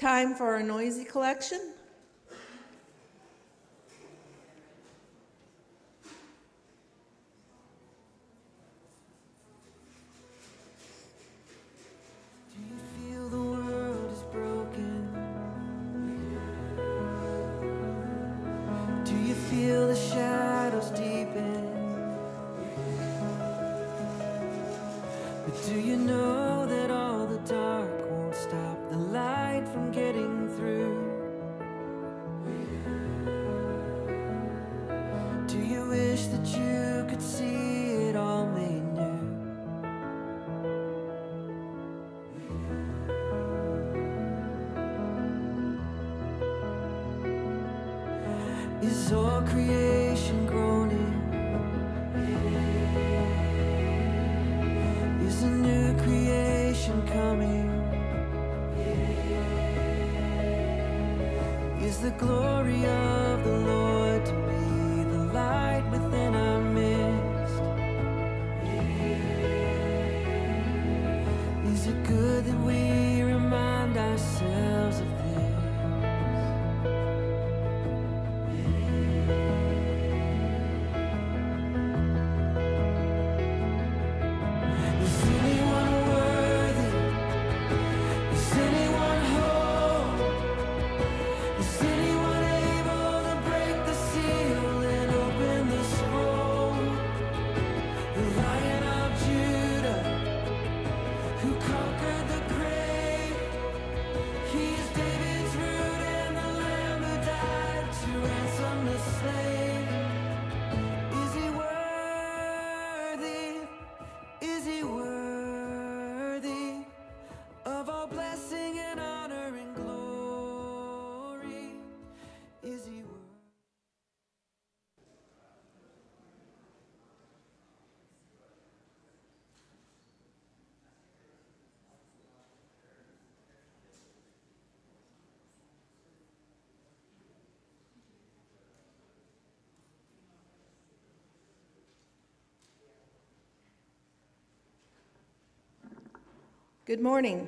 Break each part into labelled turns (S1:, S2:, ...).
S1: Time for a noisy collection.
S2: Good
S1: morning.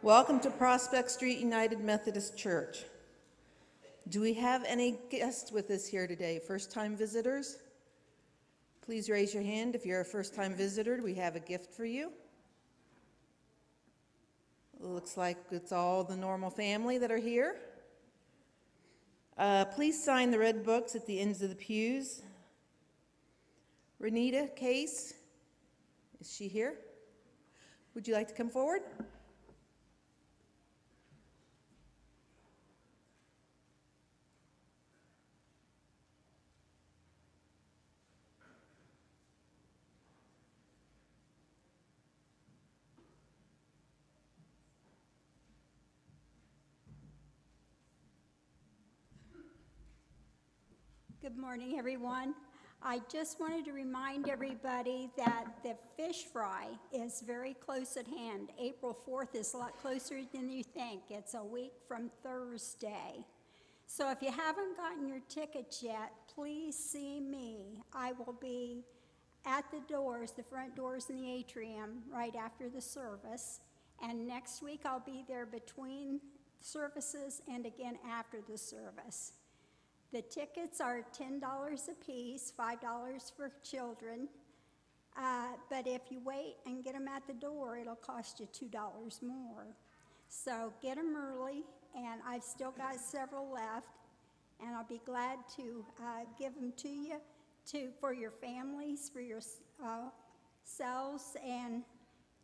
S1: Welcome to Prospect Street United Methodist Church. Do we have any guests with us here today? First-time visitors? Please raise your hand if you're a first-time visitor. We have a gift for you. Looks like it's all the normal family that are here. Uh, Please sign the red books at the ends of the pews. Renita Case, is she here? Would you like to come forward?
S3: Good morning, everyone. I just wanted to remind everybody that the fish fry is very close at hand. April 4th is a lot closer than you think. It's a week from Thursday. So if you haven't gotten your tickets yet, please see me. I will be at the doors, the front doors in the atrium, right after the service. And next week I'll be there between services and again after the service. The tickets are $10 a piece, $5 for children. Uh, but if you wait and get them at the door, it'll cost you $2 more. So get them early, and I've still got several left, and I'll be glad to uh, give them to you to, for your families, for yourselves, and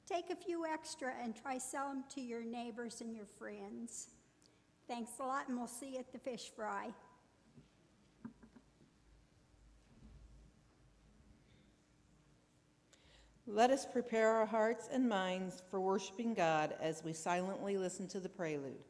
S3: take a few extra and try sell them to your neighbors and your friends. Thanks a lot, and we'll see you at the fish fry.
S1: Let us prepare our hearts and minds for worshiping God as we silently listen to the prelude.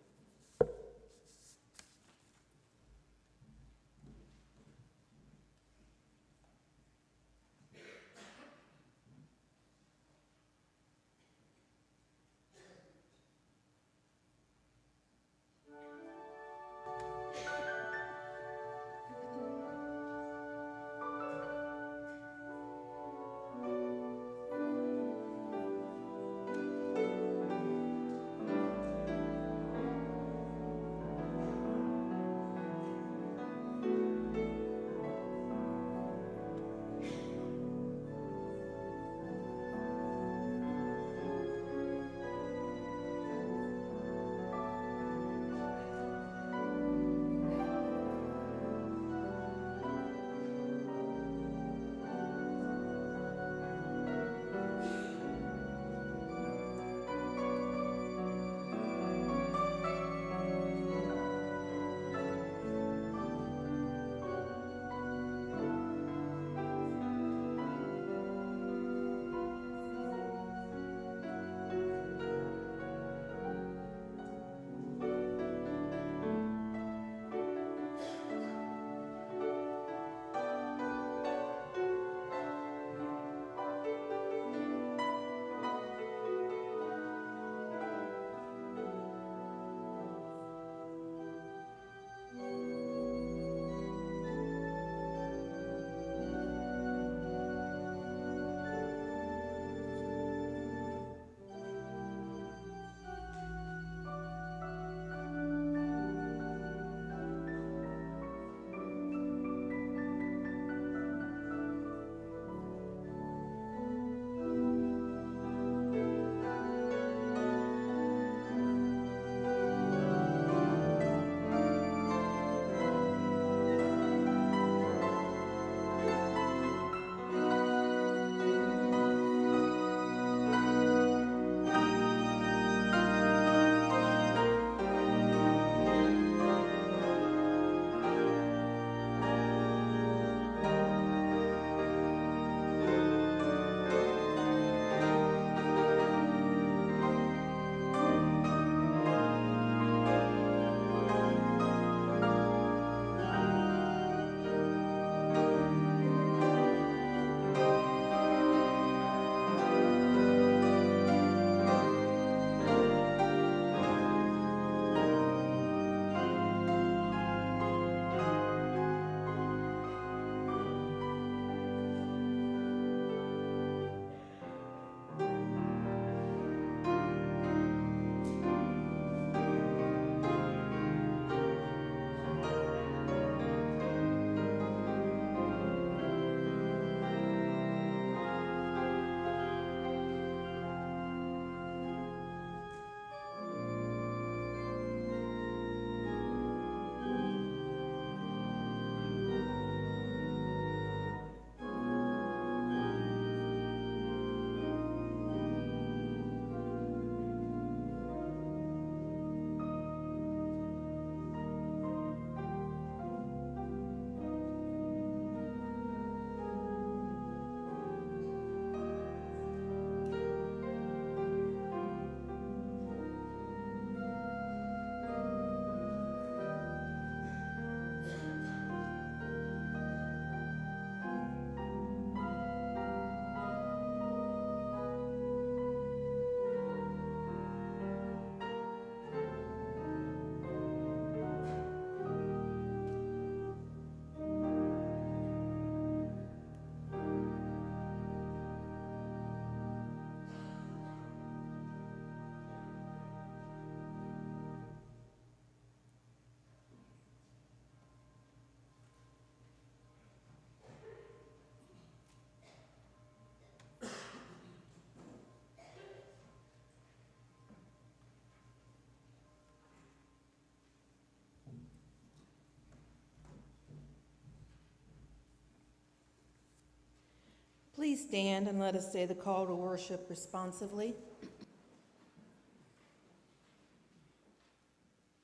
S2: Please stand and let us say the call to worship responsively.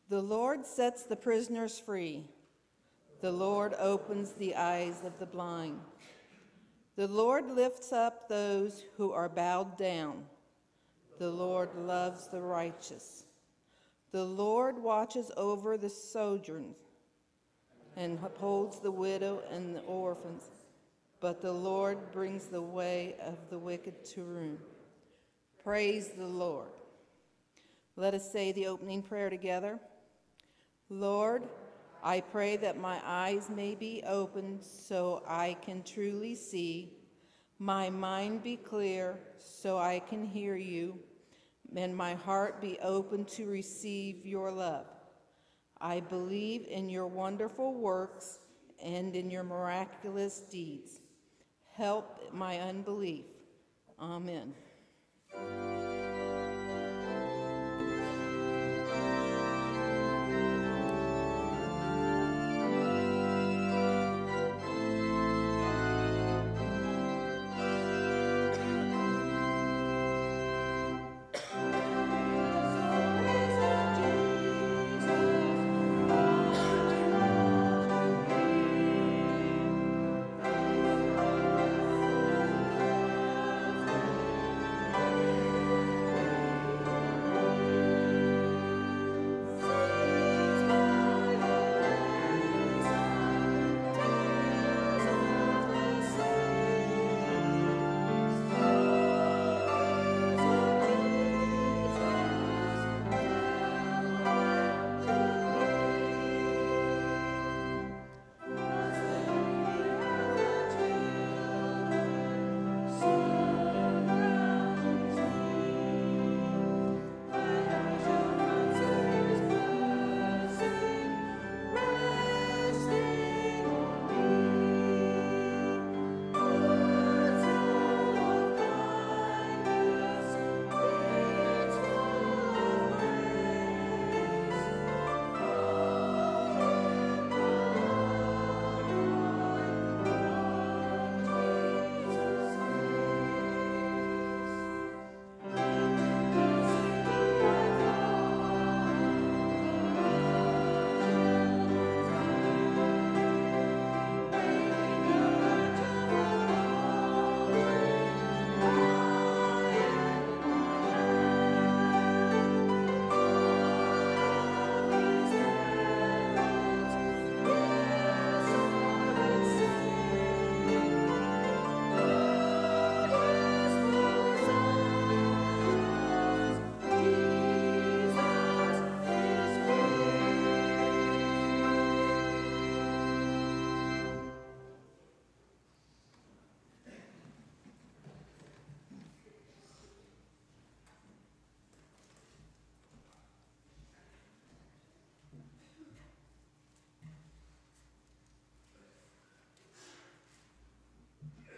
S2: The Lord sets the prisoners free. The Lord opens the eyes of the blind. The Lord lifts up those who are bowed down. The Lord loves the righteous. The Lord watches over the sojourners and upholds the widow and the orphans. But the Lord brings the way of the wicked to ruin. Praise the Lord. Let us say the opening prayer together. Lord, I pray that my eyes may be opened so I can truly see, my mind be clear so I can hear you, and my heart be open to receive your love. I believe in your wonderful works and in your miraculous deeds. Help my unbelief. Amen.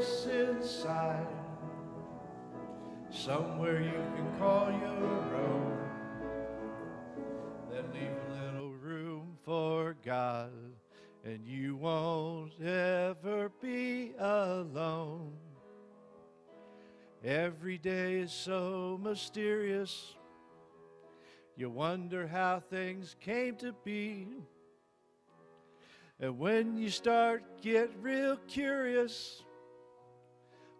S4: place inside, somewhere you can call your own. Then leave a little room for God, and you won't ever be alone. Every day is so mysterious. You wonder how things came to be. And when you start get real curious,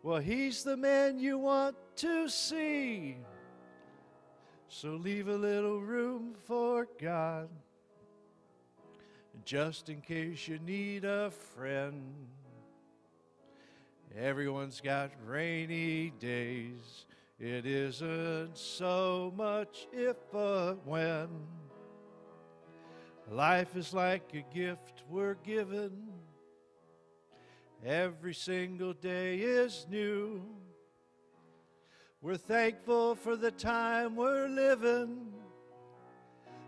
S4: well, he's the man you want to see. So leave a little room for God, just in case you need a friend. Everyone's got rainy days. It isn't so much if but when. Life is like a gift we're given. Every single day is new. We're thankful for the time we're living,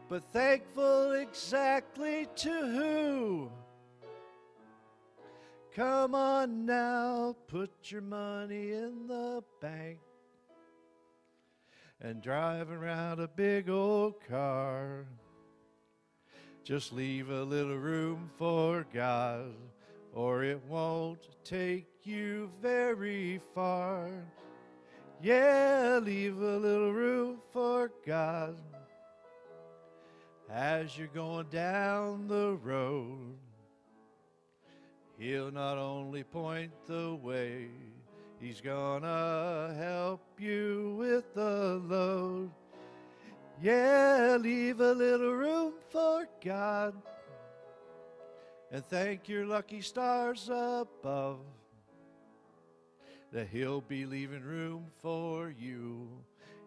S4: but thankful exactly to who? Come on now, put your money in the bank and drive around a big old car. Just leave a little room for God, or it won't take you very far. Yeah, leave a little room for God as you're going down the road. He'll not only point the way, He's gonna help you with the load. Yeah, leave a little room for God and thank your lucky stars above that He'll be leaving room for you.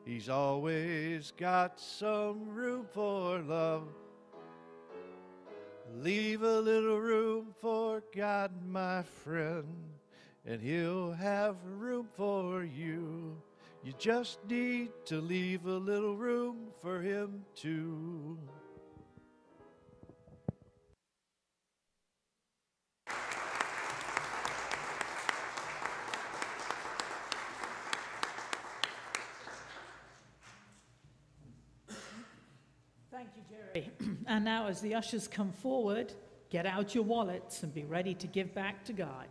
S4: He's always got some room for love. Leave a little room for God, my friend, and He'll have room for you. You just need to leave a little room for Him too.
S5: Thank you, Jerry. And now, as the ushers come forward, get out your wallets and be ready to give back to God.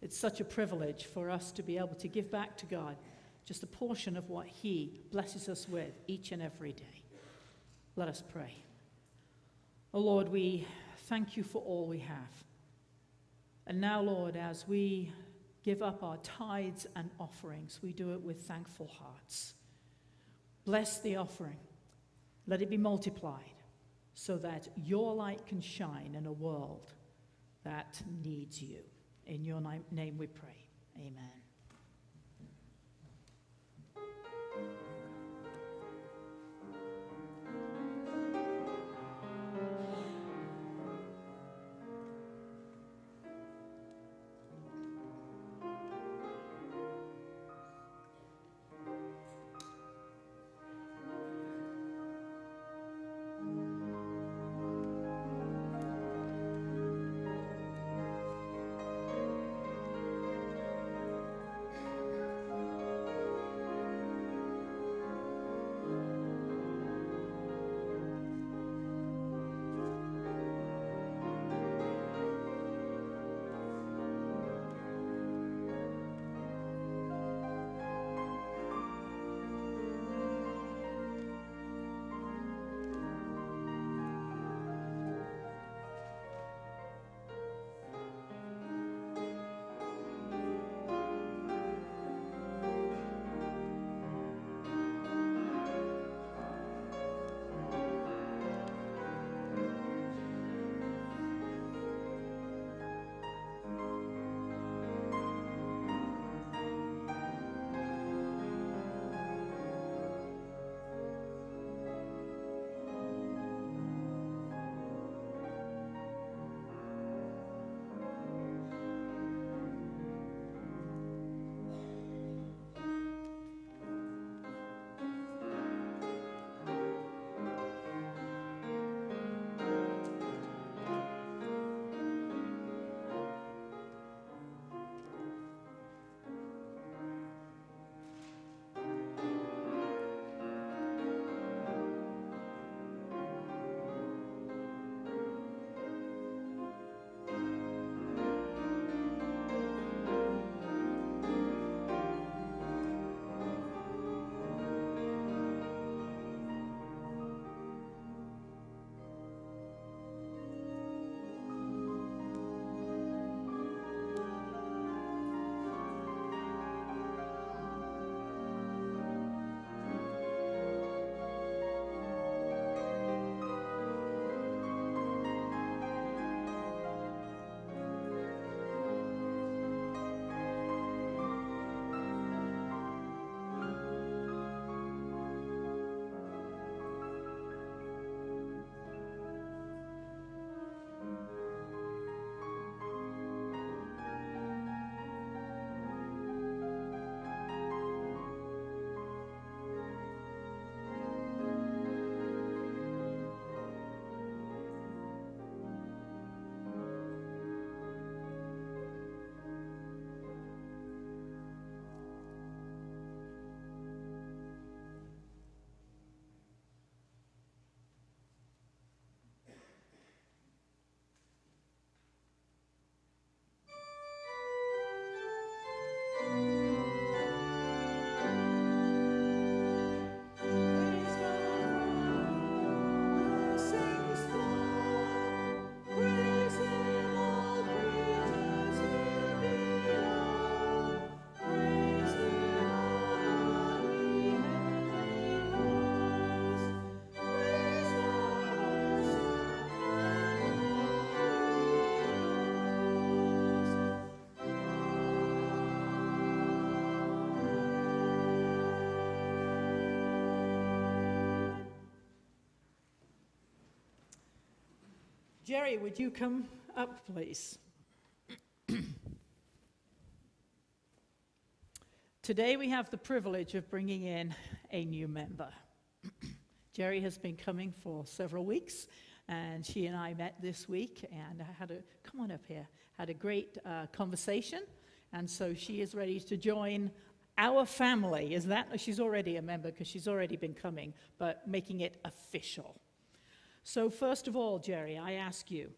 S5: It's such a privilege for us to be able to give back to God just a portion of what He blesses us with each and every day. Let us pray. Oh Lord, we thank you for all we have. And now, Lord, as we give up our tithes and offerings, we do it with thankful hearts. Bless the offering. Let it be multiplied so that your light can shine in a world that needs you. In your name we pray. Amen. Jerry, would you come up, please? Today we have the privilege of bringing in a new member. Jerry has been coming for several weeks, and she and I met this week, and I had a come on up here, had a great uh, conversation, and so she is ready to join our family. Is that she's already a member because she's already been coming, but making it official. So first of all, Jerry, I ask you.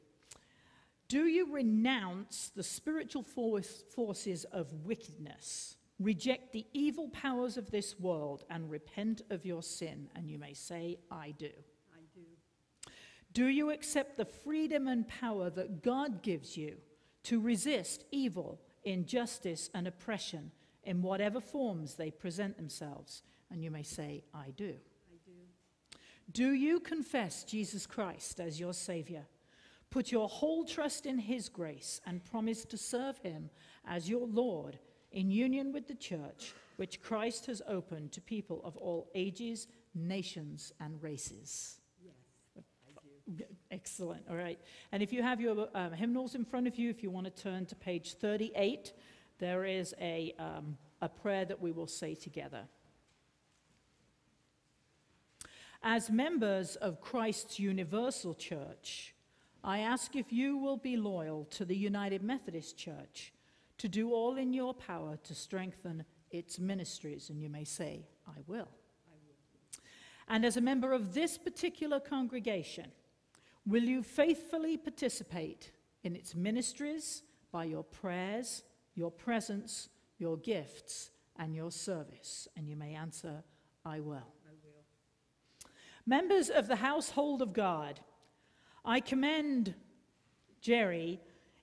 S5: Do you renounce the spiritual force, forces of wickedness? Reject the evil powers of this world and repent of your sin. And you may say, I do.
S6: I do.
S5: Do you accept the freedom and power that God gives you to resist evil, injustice, and oppression in whatever forms they present themselves? And you may say, I do.
S6: Do.
S5: You confess Jesus Christ as your Savior? Put your whole trust in His grace and promise to serve Him as your Lord in union with the church, which Christ has opened to people of all ages, nations, and races.
S6: Yes, I do.
S5: Excellent. All right. And if you have your um, hymnals in front of you, if you want to turn to page 38, there is a, um, a prayer that we will say together. As members of Christ's universal church, I ask if you will be loyal to the United Methodist Church to do all in your power to strengthen its ministries. And you may say, I will.
S6: I will.
S5: And as a member of this particular congregation, will you faithfully participate in its ministries by your prayers, your presence, your gifts, and your service? And you may answer, I will. Members of the household of God, I commend Jerry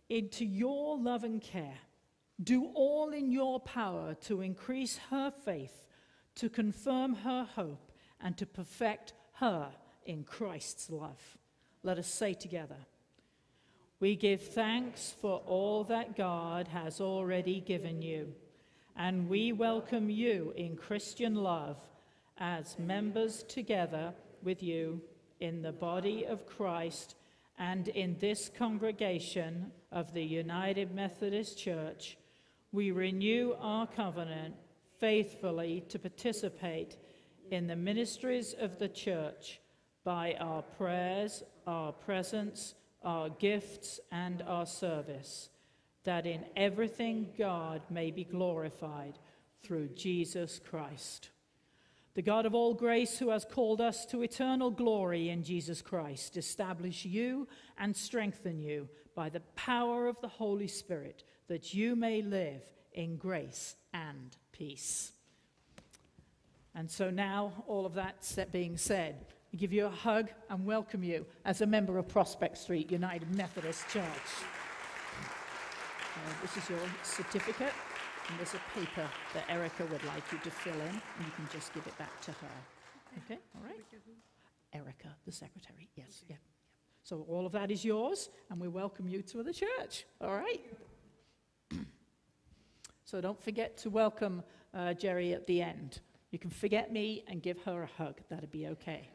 S5: into your love and care. Do all in your power to increase her faith, to confirm her hope, and to perfect her in Christ's love. Let us say together We give thanks for all that God has already given you, and we welcome you in Christian love as members together with you in the body of Christ and in this congregation of the United Methodist Church we renew our covenant faithfully to participate in the ministries of the church by our prayers, our presence, our gifts, and our service, that in everything God may be glorified through Jesus Christ. The God of all grace, who has called us to eternal glory in Jesus Christ, establish you and strengthen you by the power of the Holy Spirit that you may live in grace and peace. And so now, all of that being said, we give you a hug and welcome you as a member of Prospect Street United Methodist Church. Uh, this is your certificate, and there's a paper that Erica would like you to fill in, and you can just give it back to her. Okay, all right? Erica, the secretary, yes, yeah. So all of that is yours, and we welcome you to the church, all right? So don't forget to welcome uh, Jerry at the end. You can forget me and give her a hug. That'd be okay.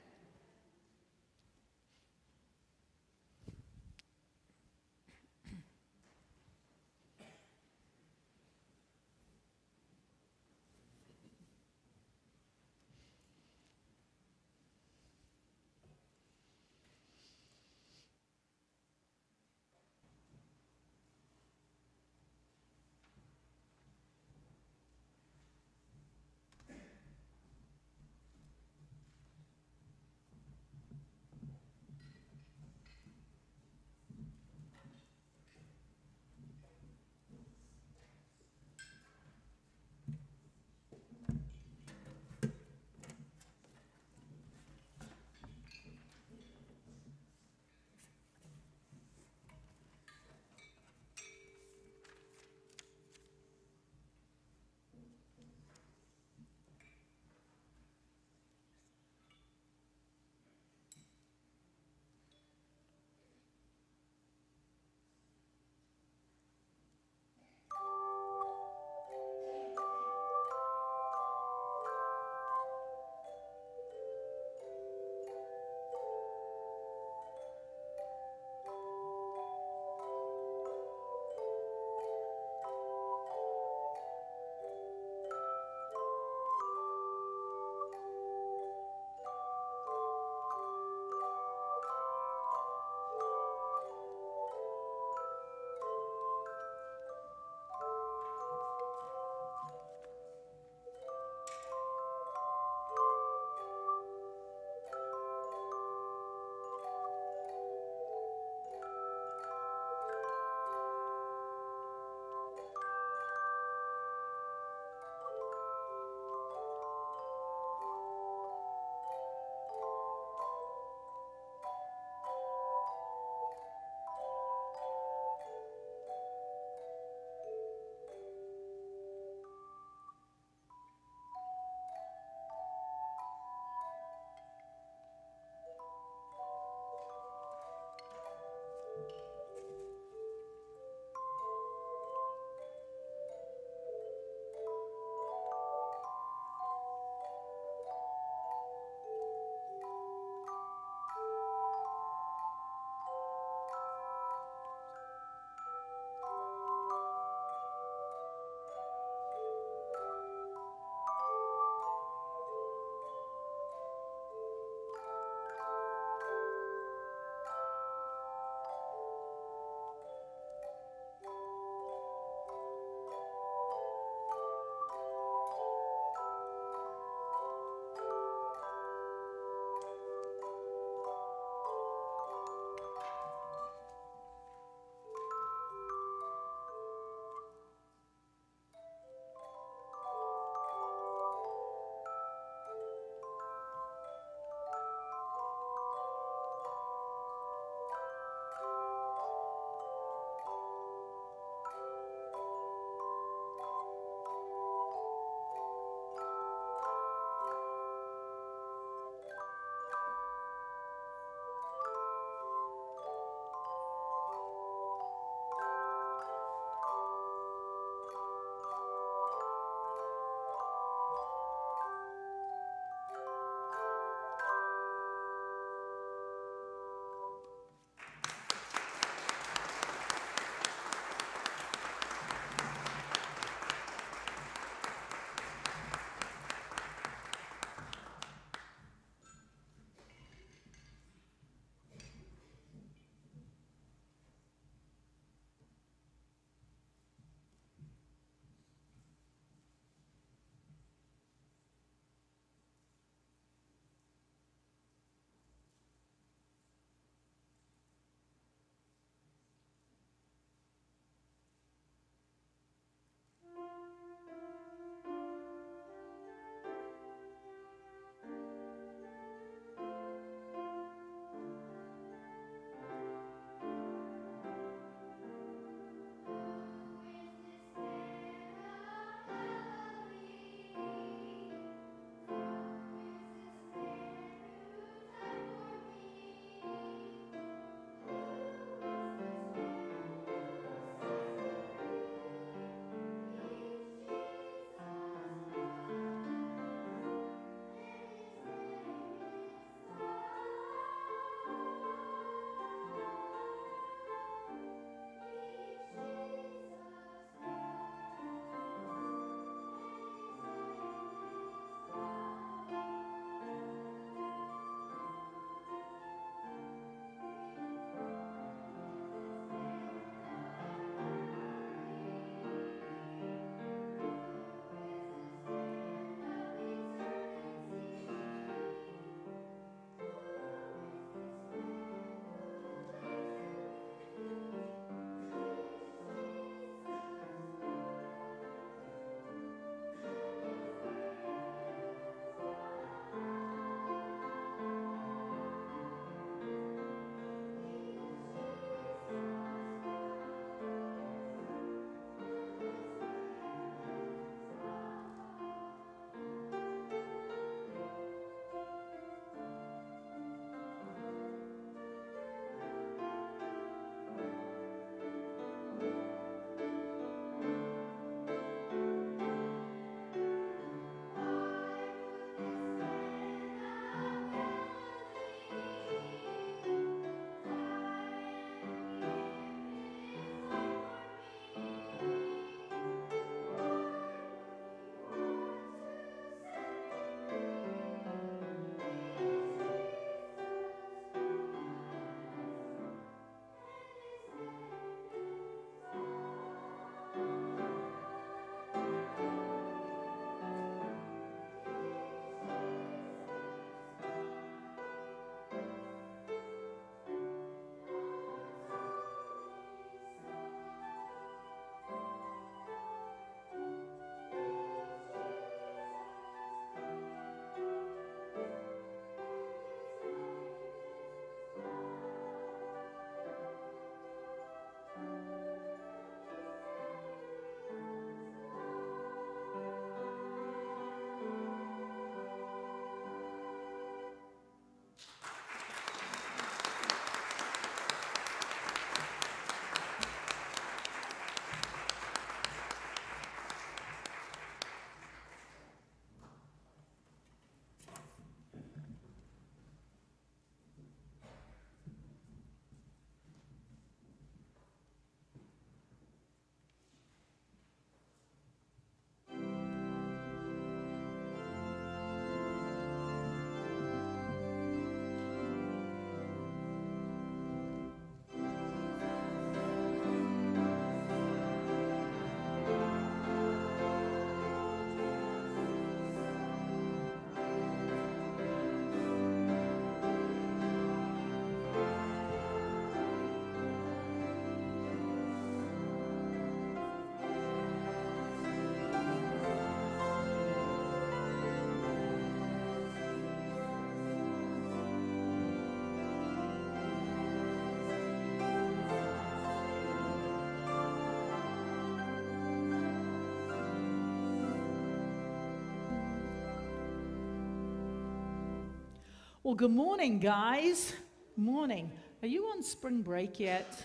S5: Well, good morning, guys. Morning. Are you on spring break yet?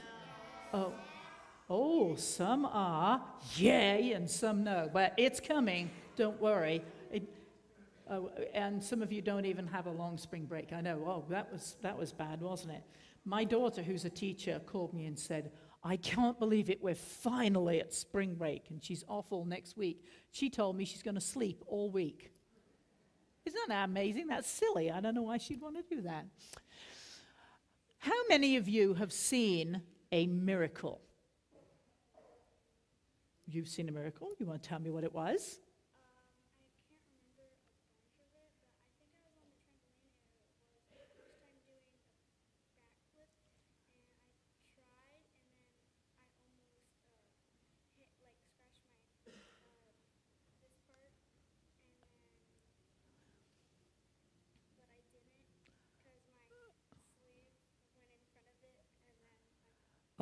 S5: Oh, oh, some are, yay, and some no. But it's coming. Don't worry. It, oh, and some of you don't even have a long spring break. I know. Oh, that was that was bad, wasn't it? My daughter, who's a teacher, called me and said, "I can't believe it. We're finally at spring break, and she's off all next week." She told me she's going to sleep all week. Isn't that amazing? That's silly. I don't know why she'd want to do that. How many of you have seen a miracle? You've seen a miracle? You want to tell me what it was?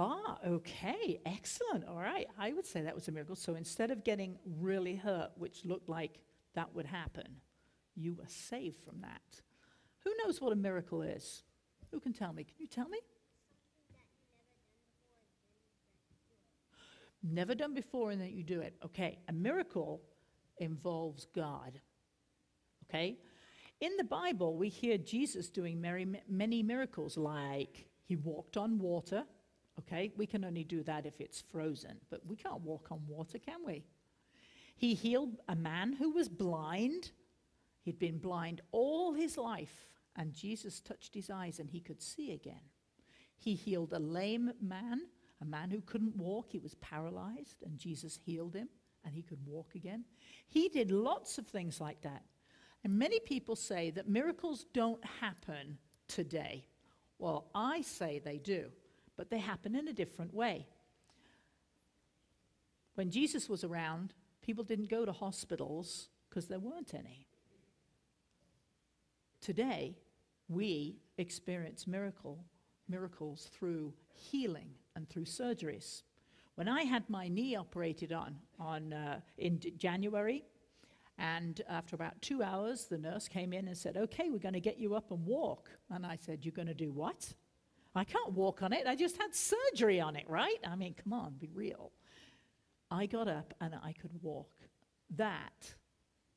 S5: Ah, okay, excellent. All right, I would say that was a miracle. So instead of getting really hurt, which looked like that would happen, you were saved from that. Who knows what a miracle is? Who can tell me? Can you tell me? Never done before, and then you do it. Okay, a miracle involves God. Okay? In the Bible, we hear Jesus doing many, many miracles, like he walked on water. Okay, we can only do that if it's frozen, but we can't walk on water, can we? He healed a man who was blind. He'd been blind all his life, and Jesus touched his eyes and he could see again. He healed a lame man, a man who couldn't walk. He was paralyzed, and Jesus healed him and he could walk again. He did lots of things like that. And many people say that miracles don't happen today. Well, I say they do but they happen in a different way. When Jesus was around, people didn't go to hospitals because there weren't any. Today, we experience miracle, miracles through healing and through surgeries. When I had my knee operated on, on uh, in January, and after about two hours, the nurse came in and said, Okay, we're going to get you up and walk. And I said, You're going to do what? I can't walk on it. I just had surgery on it, right? I mean, come on, be real. I got up and I could walk. That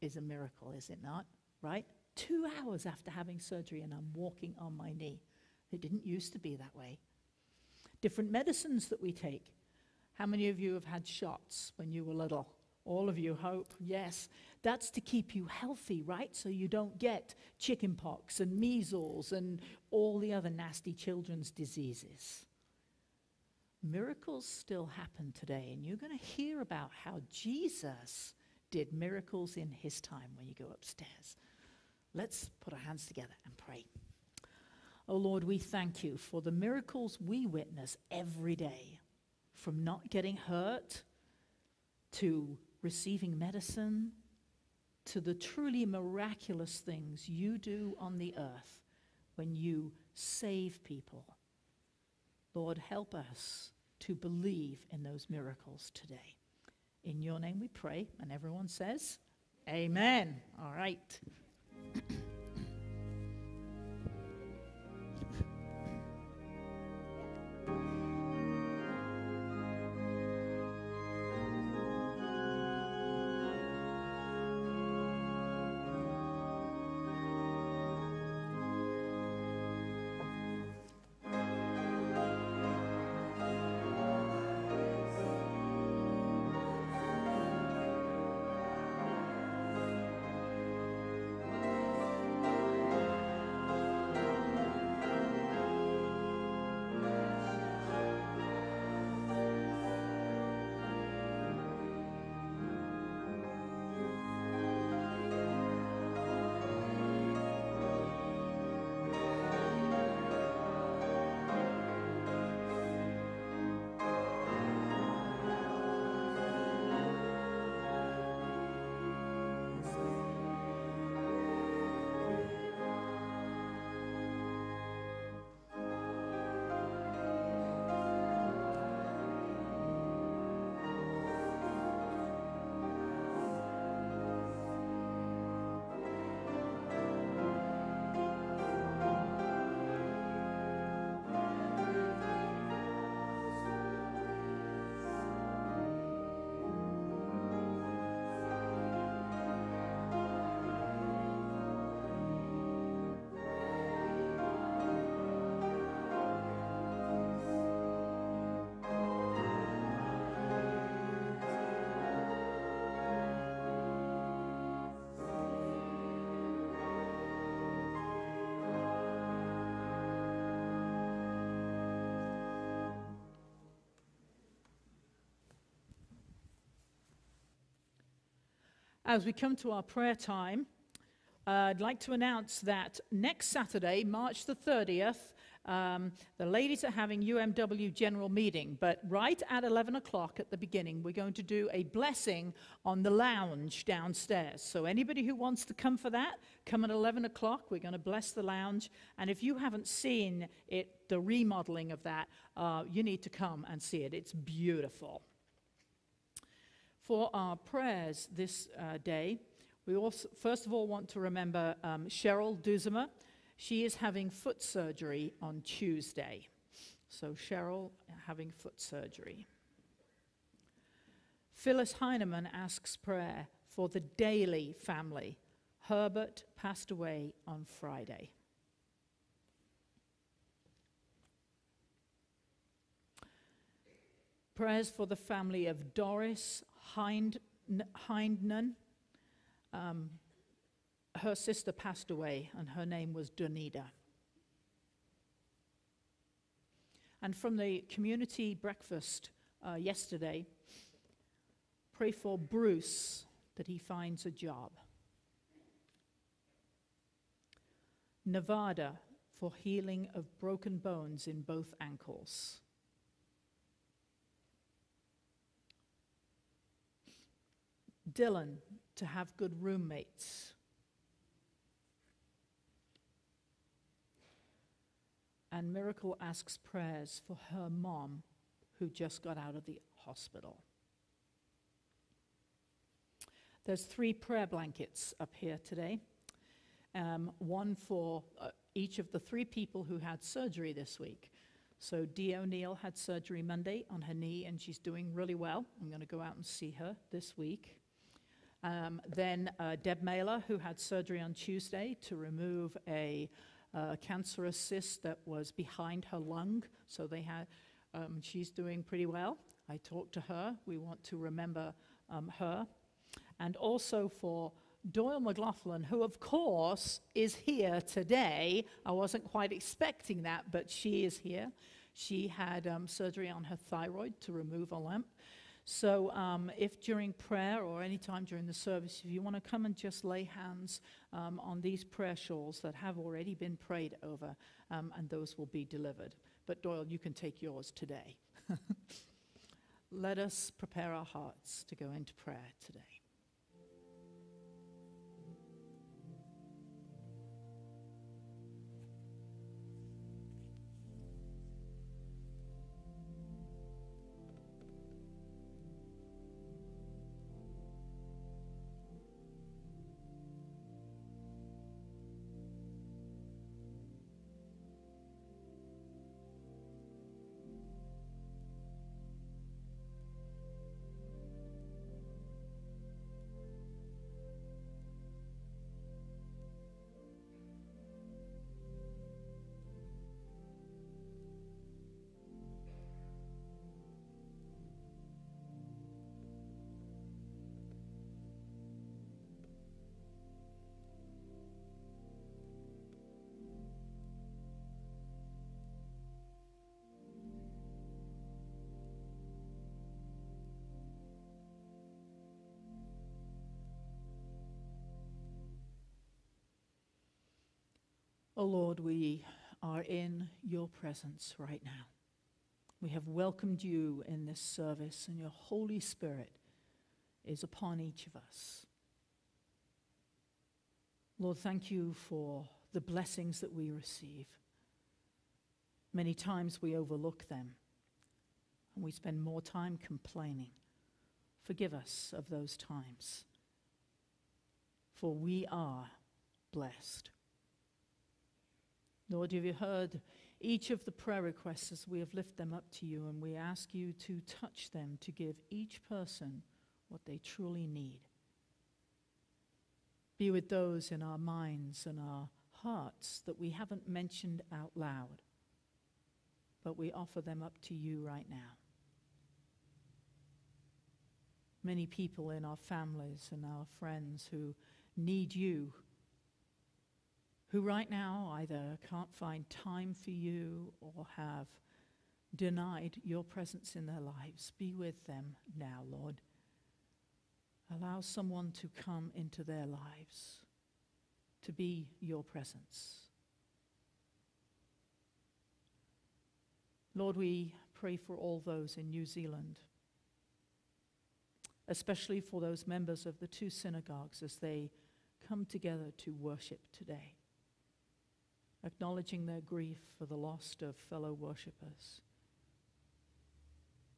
S5: is a miracle, is it not? Right? Two hours after having surgery and I'm walking on my knee. It didn't used to be that way. Different medicines that we take. How many of you have had shots when you were little? All of you hope, yes. That's to keep you healthy, right? So you don't get chickenpox and measles and all the other nasty children's diseases. Miracles still happen today, and you're going to hear about how Jesus did miracles in his time when you go upstairs. Let's put our hands together and pray. Oh Lord, we thank you for the miracles we witness every day, from not getting hurt to receiving medicine to the truly miraculous things you do on the earth when you save people. Lord, help us to believe in those miracles today. In your name we pray, and everyone says, Amen. All right. As we come to our prayer time, uh, I'd like to announce that next Saturday, March the 30th, um, the ladies are having UMW general meeting, but right at 11 o'clock at the beginning, we're going to do a blessing on the lounge downstairs. So anybody who wants to come for that, come at 11 o'clock. We're going to bless the lounge. And if you haven't seen it, the remodeling of that, uh, you need to come and see it. It's beautiful. For our prayers this uh, day, we also, first of all, want to remember um, Cheryl Duzemer. She is having foot surgery on Tuesday. So, Cheryl having foot surgery. Phyllis Heineman asks prayer for the Daly family. Herbert passed away on Friday. Prayers for the family of Doris Hind, Hindman. Um, her sister passed away, and her name was Donida. And from the community breakfast uh, yesterday, pray for Bruce that he finds a job. Nevada for healing of broken bones in both ankles. Dylan to have good roommates. And Miracle asks prayers for her mom who just got out of the hospital. There's three prayer blankets up here today. Um, one for uh, each of the three people who had surgery this week. So Dee O'Neill had surgery Monday on her knee, and she's doing really well. I'm going to go out and see her this week. Um, then uh, Deb Mailer, who had surgery on Tuesday to remove a uh, cancerous cyst that was behind her lung. So they had, um, she's doing pretty well. I talked to her. We want to remember um, her. And also for Doyle McLaughlin, who of course is here today. I wasn't quite expecting that, but she is here. She had um, surgery on her thyroid to remove a lump. So, um, if during prayer or any time during the service, if you want to come and just lay hands um, on these prayer shawls that have already been prayed over, um, and those will be delivered. But, Doyle, you can take yours today. Let us prepare our hearts to go into prayer today. Oh Lord, we are in your presence right now. We have welcomed you in this service, and your Holy Spirit is upon each of us. Lord, thank you for the blessings that we receive. Many times we overlook them and we spend more time complaining. Forgive us of those times, for we are blessed. Lord, have you heard each of the prayer requests as we have lifted them up to you, and we ask you to touch them to give each person what they truly need. Be with those in our minds and our hearts that we haven't mentioned out loud, but we offer them up to you right now. Many people in our families and our friends who need you who right now either can't find time for you or have denied your presence in their lives. Be with them now, Lord. Allow someone to come into their lives to be your presence. Lord, we pray for all those in New Zealand, especially for those members of the two synagogues as they come together to worship today, acknowledging their grief for the loss of fellow worshippers.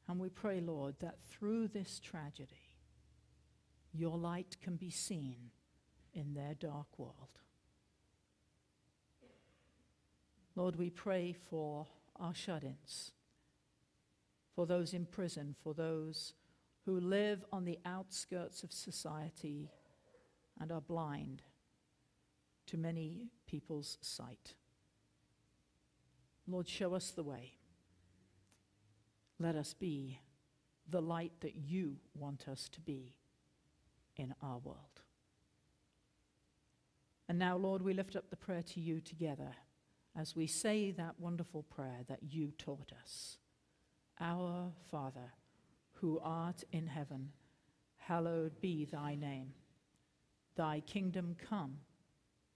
S5: And we pray, Lord, that through this tragedy, your light can be seen in their dark world. Lord, we pray for our shut ins, for those in prison, for those who live on the outskirts of society and are blind to many people's sight. Lord, show us the way. Let us be the light that you want us to be in our world. And now, Lord, we lift up the prayer to you together as we say that wonderful prayer that you taught us. Our Father, who art in heaven, hallowed be thy name. Thy kingdom come,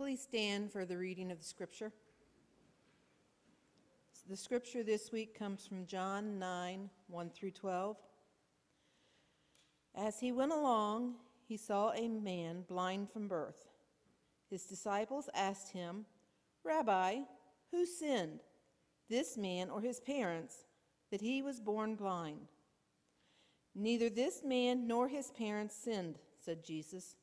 S2: Please stand for the reading of the scripture. The scripture this week comes from John 9 1 through 12. As he went along, he saw a man blind from birth. His disciples asked him, Rabbi, who sinned, this man or his parents, that he was born blind? Neither this man nor his parents sinned, said Jesus.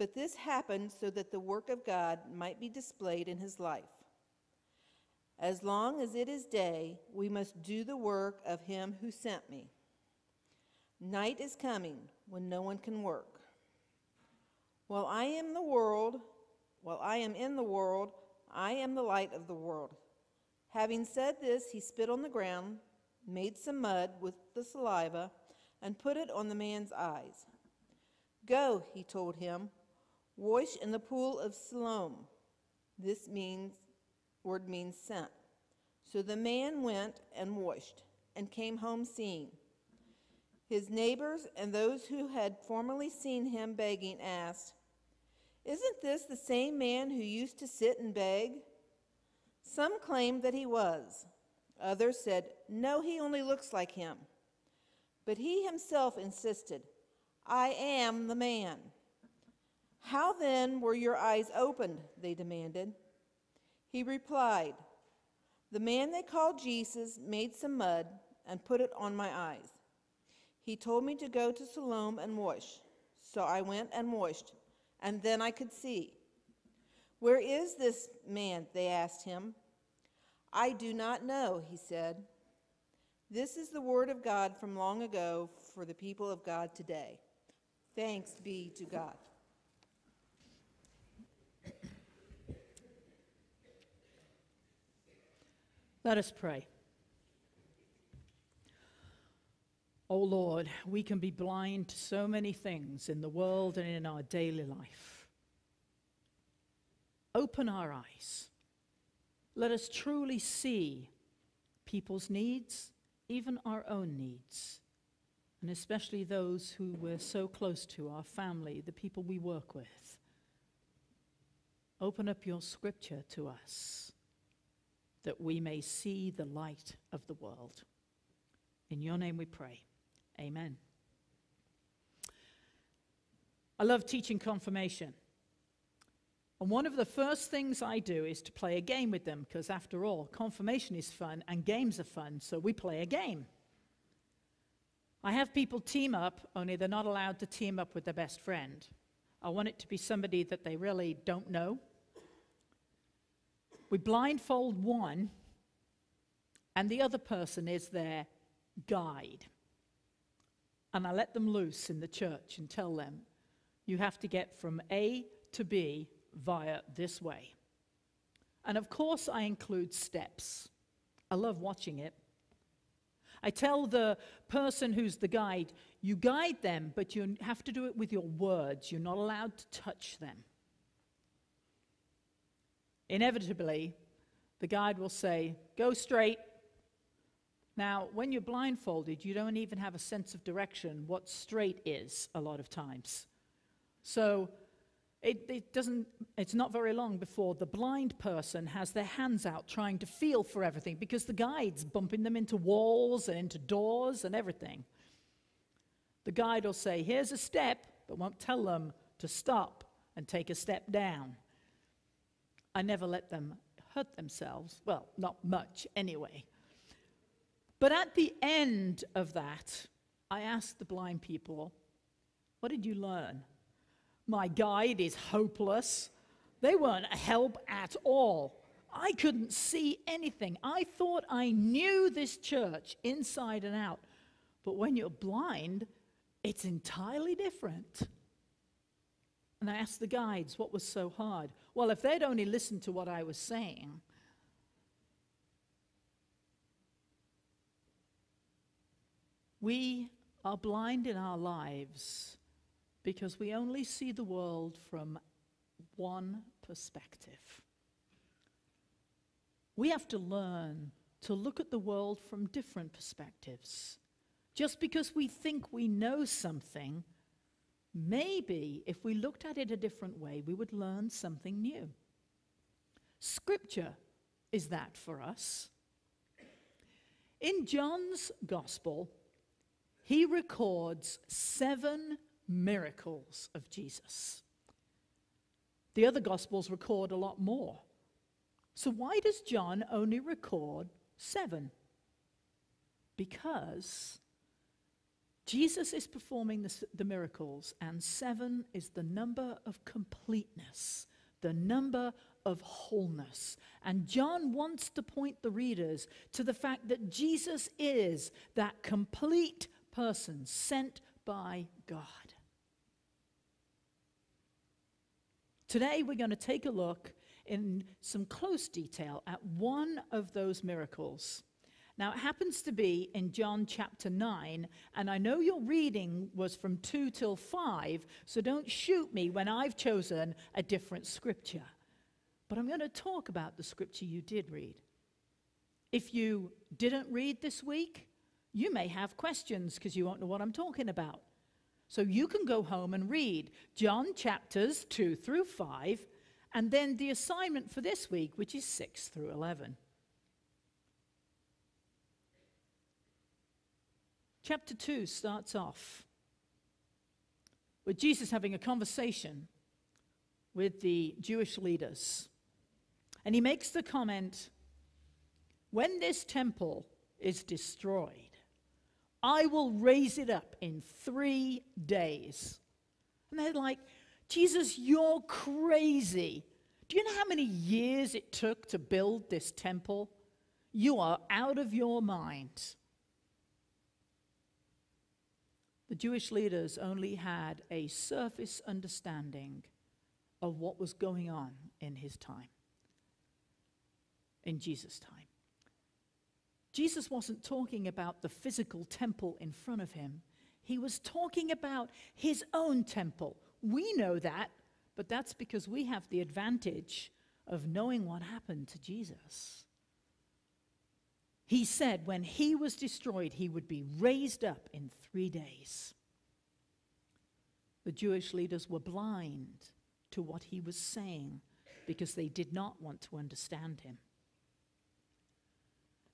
S2: But this happened so that the work of God might be displayed in his life. As long as it is day, we must do the work of him who sent me. Night is coming when no one can work. While I am the world, while I am in the world, I am the light of the world. Having said this, he spit on the ground, made some mud with the saliva, and put it on the man's eyes. Go, he told him, wash in the pool of Siloam. This means word means sent. So the man went and washed and came home seeing. His neighbors and those who had formerly seen him begging asked, Isn't this the same man who used to sit and beg? Some claimed that he was. Others said, No, he only looks like him. But he himself insisted, I am the man. How then were your eyes opened? They demanded. He replied, The man they called Jesus made some mud and put it on my eyes. He told me to go to Siloam and wash. So I went and washed, and then I could see. Where is this man? They asked him. I do not know, he said. This is the word of God from long ago for the people of God today. Thanks be to God.
S5: Let us pray. Oh Lord, we can be blind to so many things in the world and in our daily life. Open our eyes. Let us truly see people's needs, even our own needs, and especially those who we're so close to, our family, the people we work with. Open up your scripture to us that we may see the light of the world. In your name we pray. Amen. I love teaching confirmation. And one of the first things I do is to play a game with them because, after all, confirmation is fun and games are fun, so we play a game. I have people team up, only they're not allowed to team up with their best friend. I want it to be somebody that they really don't know. We blindfold one, and the other person is their guide. And I let them loose in the church and tell them, you have to get from A to B via this way. And of course, I include steps. I love watching it. I tell the person who's the guide, you guide them, but you have to do it with your words. You're not allowed to touch them. Inevitably, the guide will say, Go straight. Now, when you're blindfolded, you don't even have a sense of direction, what straight is a lot of times. So it, it, doesn't, it's not very long before the blind person has their hands out trying to feel for everything because the guide's bumping them into walls and into doors and everything. The guide will say, Here's a step, but won't tell them to stop and take a step down. I never let them hurt themselves. Well, not much anyway. But at the end of that, I asked the blind people, What did you learn? My guide is hopeless. They weren't a help at all. I couldn't see anything. I thought I knew this church inside and out. But when you're blind, it's entirely different. And I asked the guides what was so hard. Well, if they'd only listened to what I was saying, we are blind in our lives because we only see the world from one perspective. We have to learn to look at the world from different perspectives. Just because we think we know something, maybe if we looked at it a different way, we would learn something new. Scripture is that for us. In John's Gospel, he records seven miracles of Jesus. The other Gospels record a lot more. So, why does John only record seven? Because Jesus is performing the, the, miracles, and seven is the number of completeness, the number of wholeness. And John wants to point the readers to the fact that Jesus is that complete person sent by God. Today, we're going to take a look in some close detail at one of those miracles. Now, it happens to be in John chapter 9, and I know your reading was from 2 till 5, so don't shoot me when I've chosen a different scripture. But I'm going to talk about the scripture you did read. If you didn't read this week, you may have questions because you won't know what I'm talking about. So you can go home and read John chapters 2 through 5, and then the assignment for this week, which is 6 through 11. Chapter 2 starts off with Jesus having a conversation with the Jewish leaders. And he makes the comment when this temple is destroyed, I will raise it up in three days. And they're like, Jesus, you're crazy. Do you know how many years it took to build this temple? You are out of your mind. The Jewish leaders only had a surface understanding of what was going on in his time, in Jesus' time. Jesus wasn't talking about the physical temple in front of him. He was talking about his own temple. We know that, but that's because we have the advantage of knowing what happened to Jesus. He said when he was destroyed, he would be raised up in three days. The Jewish leaders were blind to what he was saying because they did not want to understand him.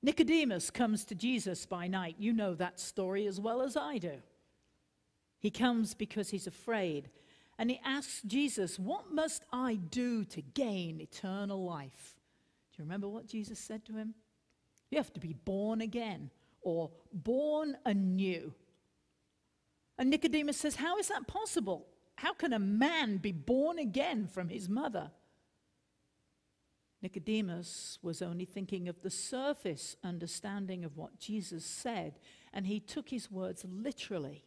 S5: Nicodemus comes to Jesus by night. You know that story as well as I do. He comes because he's afraid. And he asks Jesus, What must I do to gain eternal life? Do you remember what Jesus said to him? You have to be born again or born anew. And Nicodemus says, How is that possible? How can a man be born again from his mother? Nicodemus was only thinking of the surface understanding of what Jesus said, and he took his words literally.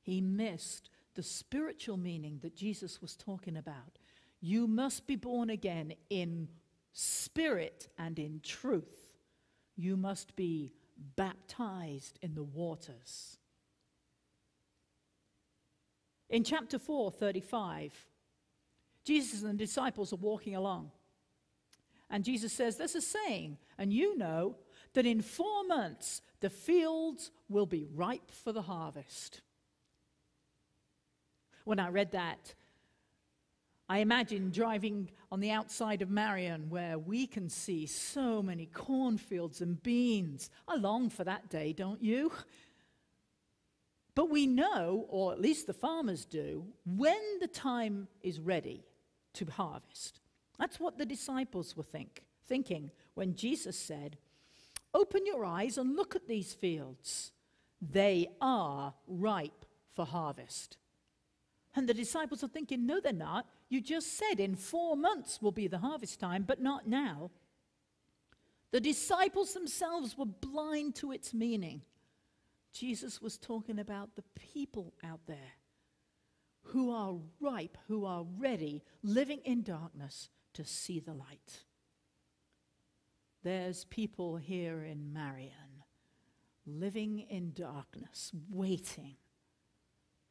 S5: He missed the spiritual meaning that Jesus was talking about. You must be born again in spirit and in truth. You must be baptized in the waters. In chapter 4, 35, Jesus and the disciples are walking along. And Jesus says, There's a saying, and you know that in four months the fields will be ripe for the harvest. When I read that, I imagine driving on the outside of Marion where we can see so many cornfields and beans. I long for that day, don't you? But we know, or at least the farmers do, when the time is ready to harvest. That's what the disciples were think, thinking when Jesus said, Open your eyes and look at these fields. They are ripe for harvest. And the disciples are thinking, No, they're not. You just said in four months will be the harvest time, but not now. The disciples themselves were blind to its meaning. Jesus was talking about the people out there who are ripe, who are ready, living in darkness to see the light. There's people here in Marion living in darkness, waiting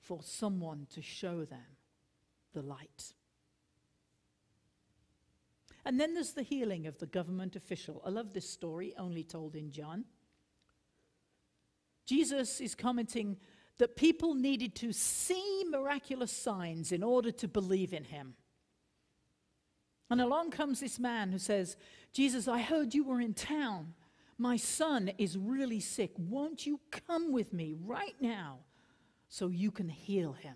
S5: for someone to show them the light. And then there's the healing of the government official. I love this story, only told in John. Jesus is commenting that people needed to see miraculous signs in order to believe in him. And along comes this man who says, Jesus, I heard you were in town. My son is really sick. Won't you come with me right now so you can heal him?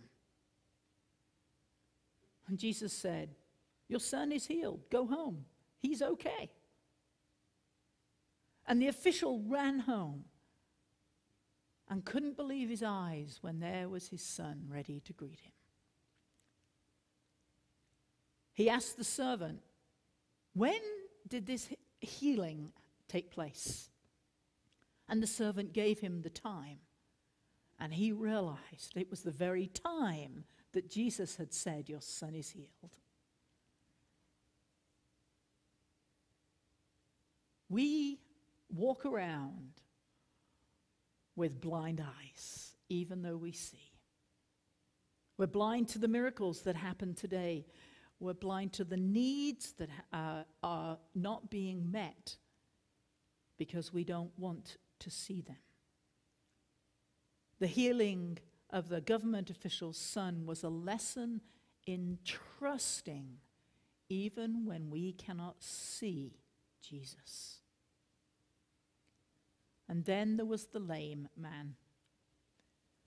S5: And Jesus said, Your son is healed. Go home. He's okay. And the official ran home and couldn't believe his eyes when there was his son ready to greet him. He asked the servant, When did this healing take place? And the servant gave him the time. And he realized it was the very time that Jesus had said, Your son is healed. We walk around with blind eyes, even though we see. We're blind to the miracles that happen today. We're blind to the needs that uh, are not being met because we don't want to see them. The healing of the government official's son was a lesson in trusting even when we cannot see Jesus. And then there was the lame man,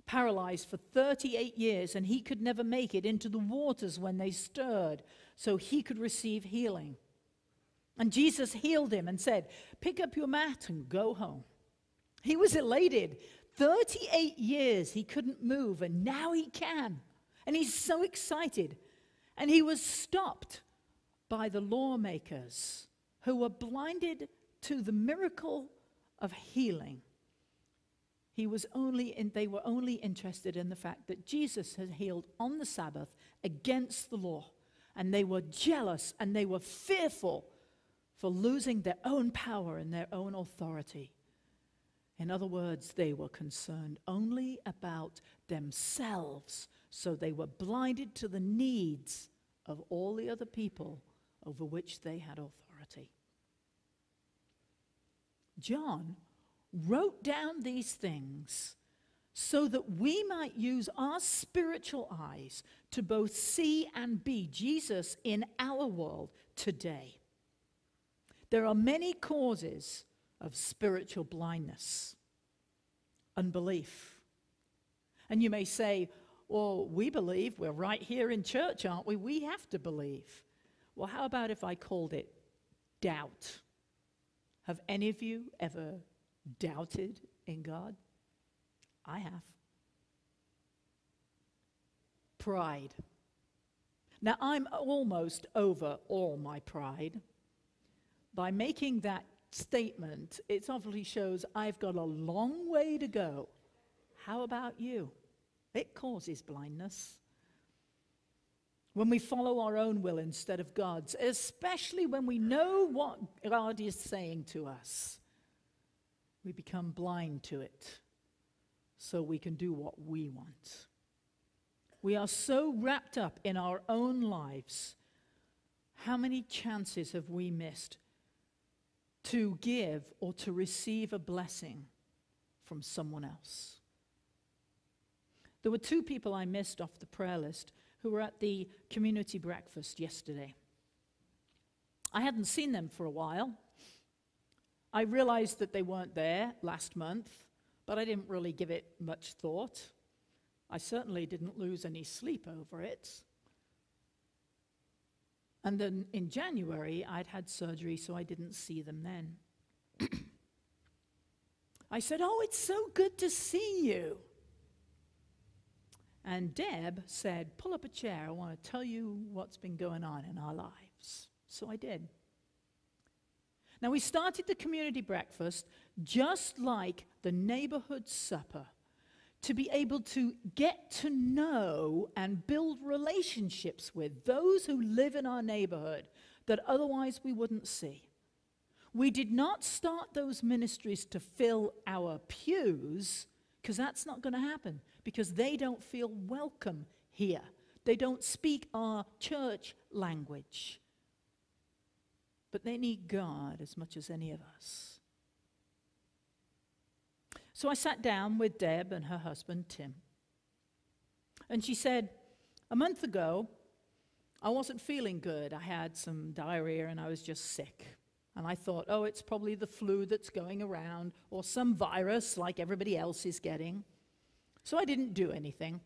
S5: paralyzed for 38 years, and he could never make it into the waters when they stirred, so he could receive healing. And Jesus healed him and said, Pick up your mat and go home. He was elated. 38 years he couldn't move, and now he can. And he's so excited. And he was stopped by the lawmakers who were blinded to the miracle of healing. He was only in, they were only interested in the fact that Jesus had healed on the Sabbath against the law. And they were jealous and they were fearful for losing their own power and their own authority. In other words, they were concerned only about themselves, so they were blinded to the needs of all the other people over which they had authority. John wrote down these things so that we might use our spiritual eyes to both see and be Jesus in our world today. There are many causes of spiritual blindness, unbelief. And you may say, well, we believe, we're right here in church, aren't we? We have to believe. Well, how about if I called it doubt? Have any of you ever doubted in God? I have. Pride. Now, I'm almost over all my pride. By making that statement, it obviously shows I've got a long way to go. How about you? It causes blindness. When we follow our own will instead of God's, especially when we know what God is saying to us, we become blind to it so we can do what we want. We are so wrapped up in our own lives. How many chances have we missed to give or to receive a blessing from someone else? There were two people I missed off the prayer list who were at the community breakfast yesterday. I hadn't seen them for a while. I realized that they weren't there last month, but I didn't really give it much thought. I certainly didn't lose any sleep over it. And then in January, I'd had surgery, so I didn't see them then. I said, Oh, it's so good to see you. And Deb said, Pull up a chair. I want to tell you what's been going on in our lives. So I did. Now, we started the community breakfast just like the neighborhood supper to be able to get to know and build relationships with those who live in our neighborhood that otherwise we wouldn't see. We did not start those ministries to fill our pews because that's not going to happen because they don't feel welcome here. They don't speak our church language. But they need God as much as any of us. So I sat down with Deb and her husband, Tim. And she said, A month ago, I wasn't feeling good. I had some diarrhea and I was just sick. And I thought, oh, it's probably the flu that's going around or some virus like everybody else is getting. So I didn't do anything.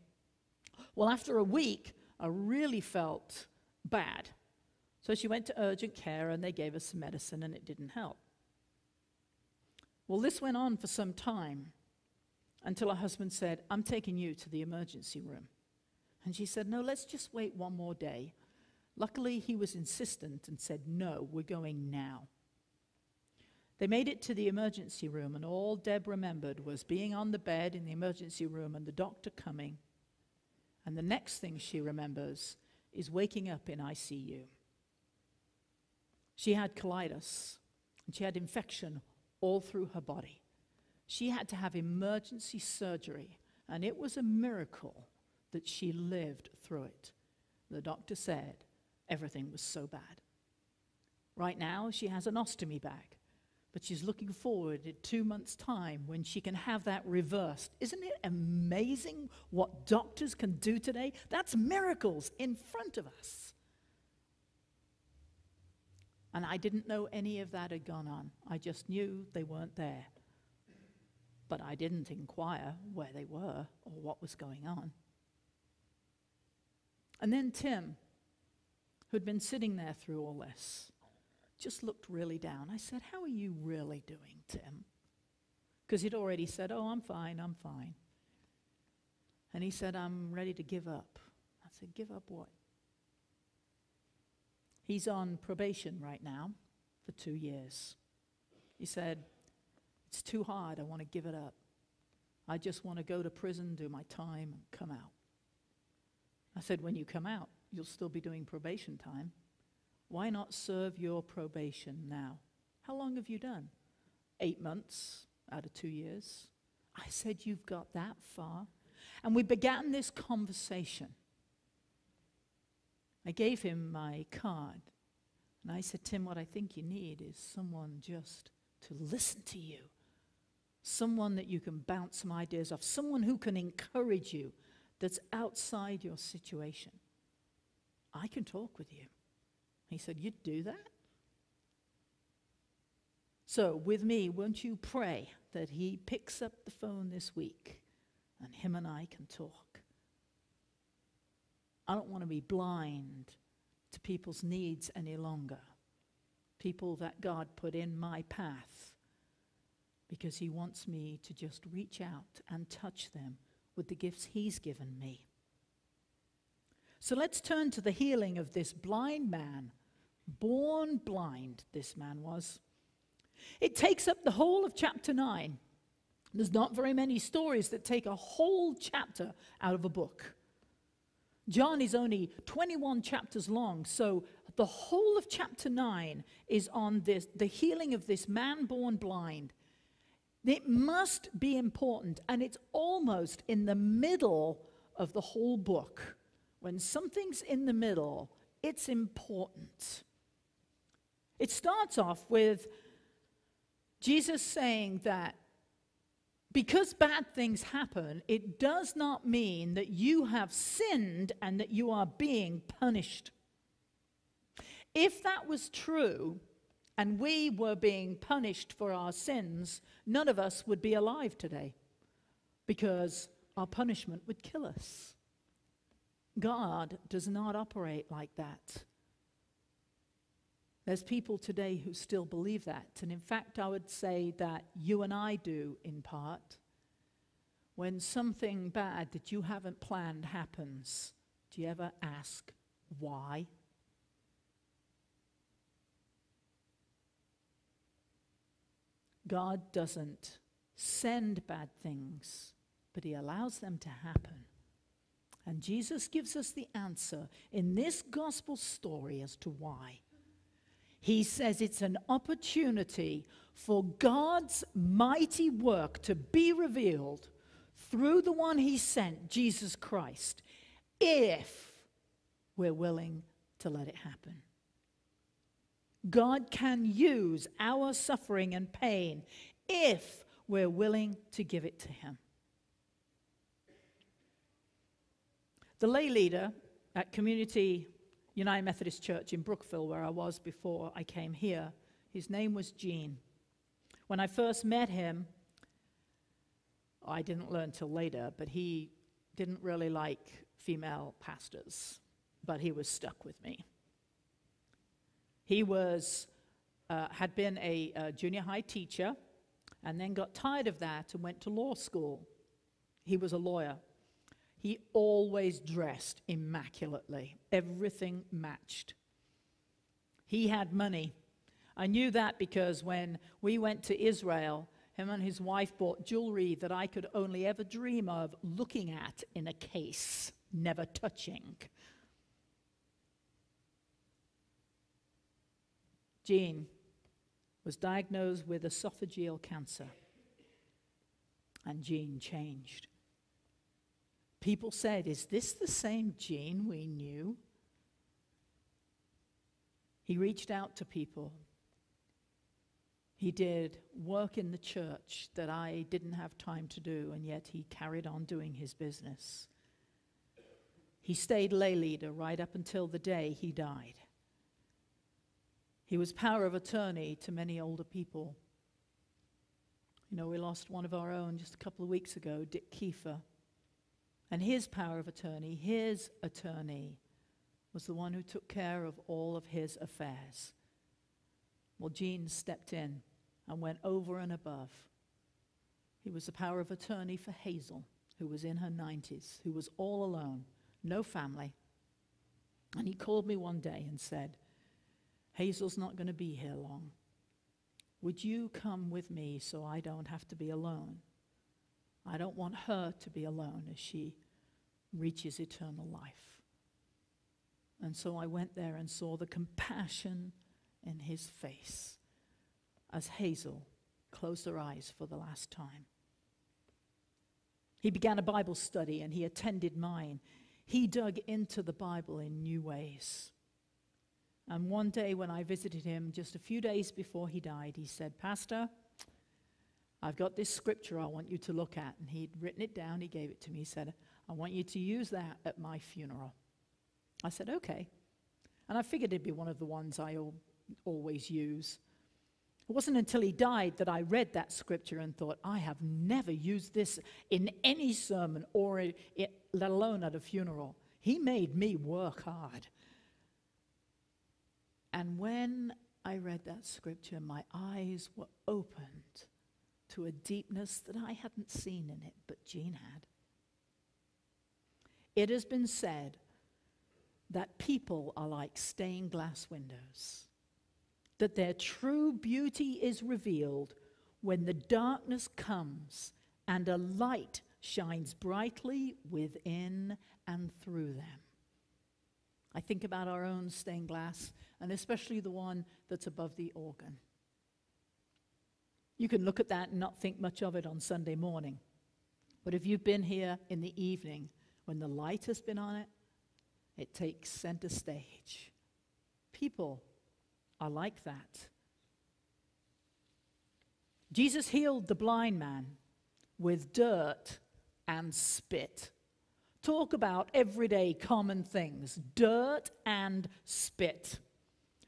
S5: Well, after a week, I really felt bad. So she went to urgent care and they gave us some medicine and it didn't help. Well, this went on for some time until her husband said, I'm taking you to the emergency room. And she said, No, let's just wait one more day. Luckily, he was insistent and said, No, we're going now. They made it to the emergency room, and all Deb remembered was being on the bed in the emergency room and the doctor coming. And the next thing she remembers is waking up in ICU. She had colitis, and she had infection all through her body. She had to have emergency surgery, and it was a miracle that she lived through it. The doctor said everything was so bad. Right now, she has an ostomy bag, but she's looking forward to two months' time when she can have that reversed. Isn't it amazing what doctors can do today? That's miracles in front of us. And I didn't know any of that had gone on. I just knew they weren't there. But I didn't inquire where they were or what was going on. And then Tim, who'd been sitting there through all this, just looked really down. I said, How are you really doing, Tim? Because he'd already said, Oh, I'm fine, I'm fine. And he said, I'm ready to give up. I said, Give up what? He's on probation right now for two years. He said, It's too hard. I want to give it up. I just want to go to prison, do my time, and come out. I said, When you come out, you'll still be doing probation time. Why not serve your probation now? How long have you done? Eight months out of two years. I said, You've got that far. And we began this conversation. I gave him my card. And I said, Tim, what I think you need is someone just to listen to you, someone that you can bounce some ideas off, someone who can encourage you that's outside your situation. I can talk with you. He said, You'd do that? So, with me, won't you pray that he picks up the phone this week and him and I can talk? I don't want to be blind to people's needs any longer. People that God put in my path because He wants me to just reach out and touch them with the gifts He's given me. So let's turn to the healing of this blind man. Born blind, this man was. It takes up the whole of chapter 9. There's not very many stories that take a whole chapter out of a book. John is only 21 chapters long, so the whole of chapter 9 is on this the healing of this man born blind. It must be important, and it's almost in the middle of the whole book. When something's in the middle, it's important. It starts off with Jesus saying that because bad things happen, it does not mean that you have sinned and that you are being punished. If that was true, and we were being punished for our sins, none of us would be alive today because our punishment would kill us. God does not operate like that. There's people today who still believe that. And in fact, I would say that you and I do in part. When something bad that you haven't planned happens, do you ever ask why? God doesn't send bad things, but He allows them to happen. And Jesus gives us the answer in this gospel story as to why. He says it's an opportunity for God's mighty work to be revealed through the one He sent, Jesus Christ, if we're willing to let it happen. God can use our suffering and pain if we're willing to give it to Him. The lay leader at Community United Methodist Church in Brookville, where I was before I came here, his name was Gene. When I first met him, I didn't learn till later, but he didn't really like female pastors, but he was stuck with me. He was, uh, had been a, a junior high teacher and then got tired of that and went to law school. He was a lawyer. He always dressed immaculately, everything matched. He had money. I knew that because when we went to Israel, him and his wife bought jewelry that I could only ever dream of looking at in a case, never touching. Gene was diagnosed with esophageal cancer, and Gene changed. People said, Is this the same Gene we knew? He reached out to people. He did work in the church that I didn't have time to do, and yet he carried on doing his business. He stayed lay leader right up until the day he died. He was power of attorney to many older people. You know, we lost one of our own just a couple of weeks ago, Dick Kiefer. And his power of attorney, his attorney, was the one who took care of all of his affairs. Well, Gene stepped in and went over and above. He was the power of attorney for Hazel, who was in her 90s, who was all alone, no family. And he called me one day and said, Hazel's not going to be here long. Would you come with me so I don't have to be alone? I don't want her to be alone as she reaches eternal life. And so I went there and saw the compassion in his face as Hazel closed her eyes for the last time. He began a Bible study and he attended mine. He dug into the Bible in new ways. And one day when I visited him, just a few days before he died, he said, Pastor, I've got this scripture I want you to look at. And he'd written it down, he gave it to me. He said, I want you to use that at my funeral. I said, okay. And I figured it'd be one of the ones I al- always use. It wasn't until he died that I read that scripture and thought, I have never used this in any sermon or it, let alone at a funeral. He made me work hard. And when I read that scripture, my eyes were opened to a deepness that I hadn't seen in it, but Gene had. It has been said that people are like stained glass windows, that their true beauty is revealed when the darkness comes and a light shines brightly within and through them. I think about our own stained glass, and especially the one that's above the organ. You can look at that and not think much of it on Sunday morning. But if you've been here in the evening when the light has been on it, it takes center stage. People are like that. Jesus healed the blind man with dirt and spit. Talk about everyday common things dirt and spit.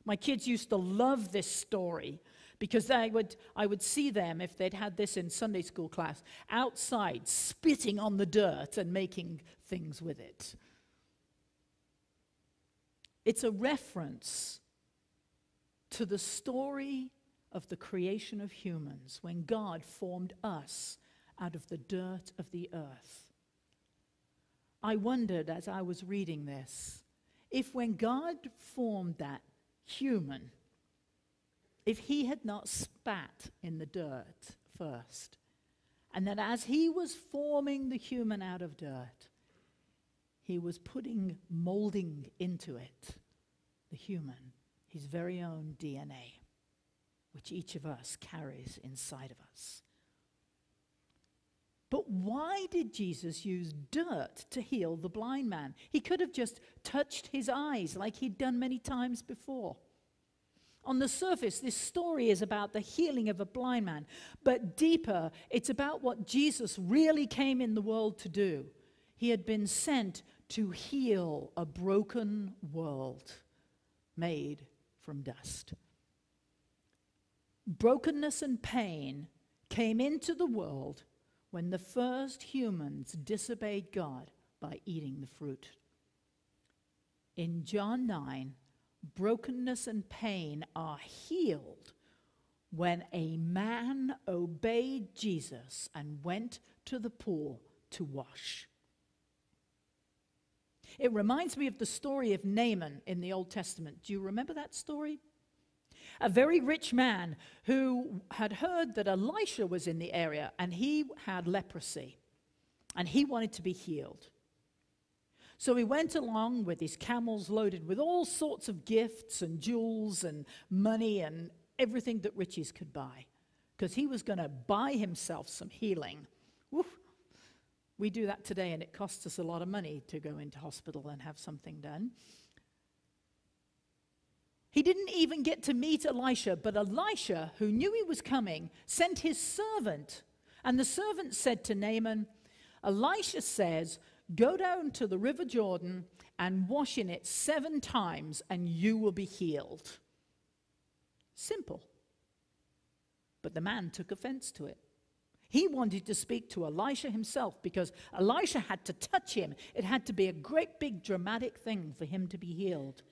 S5: My kids used to love this story because I would, I would see them, if they'd had this in Sunday school class, outside spitting on the dirt and making things with it. It's a reference to the story of the creation of humans when God formed us out of the dirt of the earth. I wondered as I was reading this if when God formed that human, if he had not spat in the dirt first, and that as he was forming the human out of dirt, he was putting, molding into it, the human, his very own DNA, which each of us carries inside of us. But why did Jesus use dirt to heal the blind man? He could have just touched his eyes like he'd done many times before. On the surface, this story is about the healing of a blind man, but deeper, it's about what Jesus really came in the world to do. He had been sent to heal a broken world made from dust. Brokenness and pain came into the world when the first humans disobeyed God by eating the fruit. In John 9, brokenness and pain are healed when a man obeyed Jesus and went to the pool to wash. It reminds me of the story of Naaman in the Old Testament. Do you remember that story? A very rich man who had heard that Elisha was in the area and he had leprosy and he wanted to be healed. So he went along with his camels loaded with all sorts of gifts and jewels and money and everything that riches could buy because he was going to buy himself some healing. We do that today, and it costs us a lot of money to go into hospital and have something done. He didn't even get to meet Elisha, but Elisha, who knew he was coming, sent his servant. And the servant said to Naaman, Elisha says, Go down to the river Jordan and wash in it seven times, and you will be healed. Simple. But the man took offense to it. He wanted to speak to Elisha himself because Elisha had to touch him. It had to be a great big dramatic thing for him to be healed.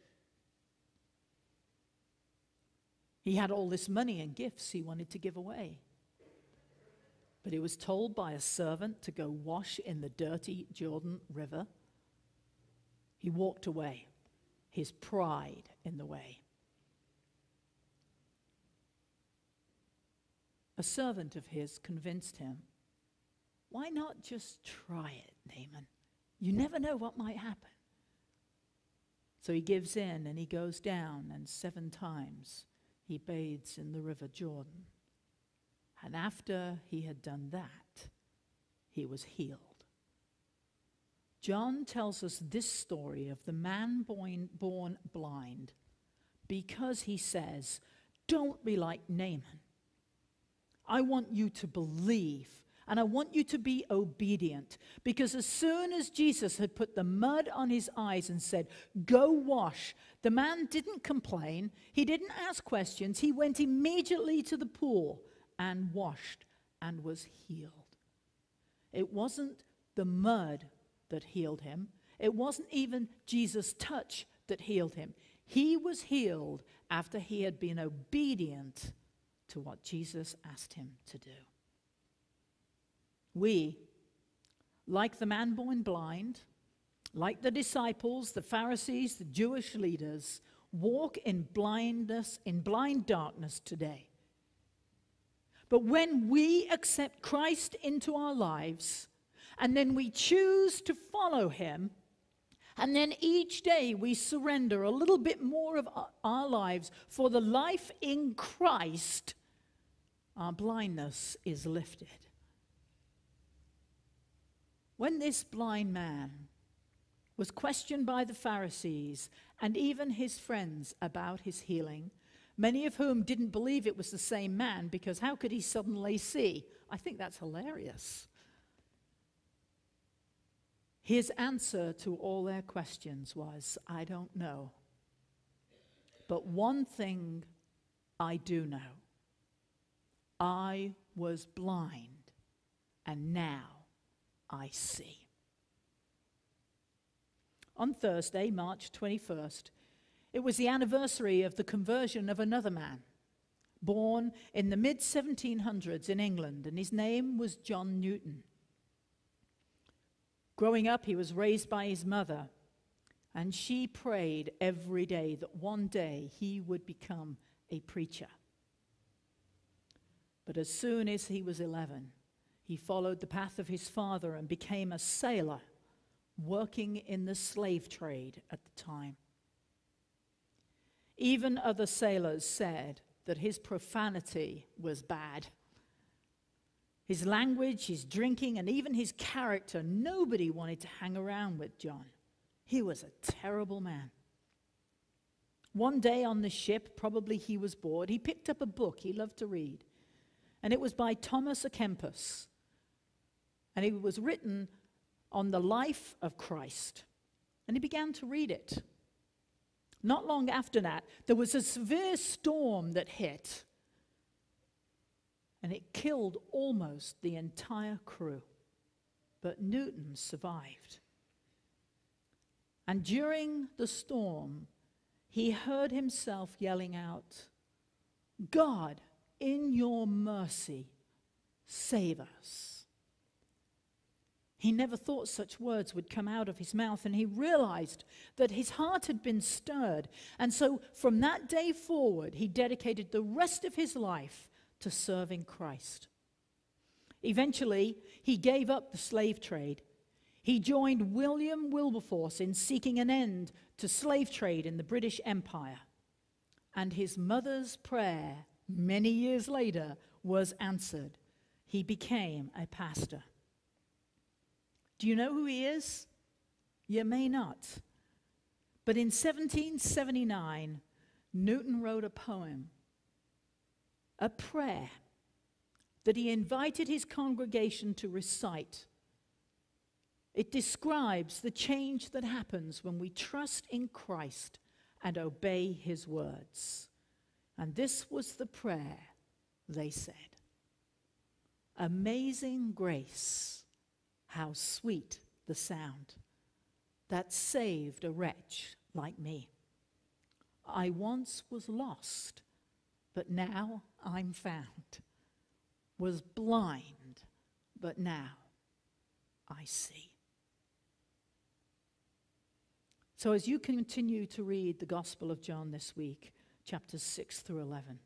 S5: He had all this money and gifts he wanted to give away. But he was told by a servant to go wash in the dirty Jordan River. He walked away, his pride in the way. A servant of his convinced him, Why not just try it, Naaman? You never know what might happen. So he gives in and he goes down, and seven times he bathes in the river Jordan. And after he had done that, he was healed. John tells us this story of the man born, blind because he says, Don't be like Naaman. I want you to believe and I want you to be obedient because as soon as Jesus had put the mud on his eyes and said, Go wash, the man didn't complain. He didn't ask questions. He went immediately to the pool and washed and was healed. It wasn't the mud that healed him, it wasn't even Jesus' touch that healed him. He was healed after he had been obedient to what Jesus asked him to do. We, like the man born blind, like the disciples, the Pharisees, the Jewish leaders, walk in blindness, in blind darkness today. But when we accept Christ into our lives, and then we choose to follow him, and then each day we surrender a little bit more of our- lives for the life in Christ, our blindness is lifted. When this blind man was questioned by the Pharisees and even his friends about his healing, many of whom didn't believe it was the same man because how could he suddenly see? I think that's hilarious. His answer to all their questions was, I don't know. But one thing I do know I was blind, and now I see. On Thursday, March 21st, it was the anniversary of the conversion of another man, born in the mid 1700s in England, and his name was John Newton. Growing up, he was raised by his mother, and she prayed every day that one day he would become a preacher. But as soon as he was 11, he followed the path of his father and became a sailor working in the slave trade at the time. Even other sailors said that his profanity was bad. His language, his drinking, and even his character, nobody wanted to hang around with John. He was a terrible man. One day on the ship, probably he was bored, he picked up a book he loved to read. And it was by Thomas a Kempis. And it was written on the life of Christ. And he began to read it. Not long after that, there was a severe storm that hit, and it killed almost the entire crew. But Newton survived. And during the storm, he heard himself yelling out, God, in your mercy, save us. He never thought such words would come out of his mouth, and he realized that his heart had been stirred. And so, from that day forward, he dedicated the rest of his life to serving Christ. Eventually, he gave up the slave trade. He joined William Wilberforce in seeking an end to slave trade in the British Empire. And his mother's prayer, many years later, was answered. He became a pastor. Do you know who he is? You may not. But in 1779, Newton wrote a poem, a prayer that he invited his congregation to recite. It describes the change that happens when we trust in Christ and obey his words. And this was the prayer they said Amazing grace how sweet the sound that saved a wretch like me. I once was lost, but now I'm found. Was blind, but now I see. So, as you continue to read the Gospel of John this week, chapters 6 through 11,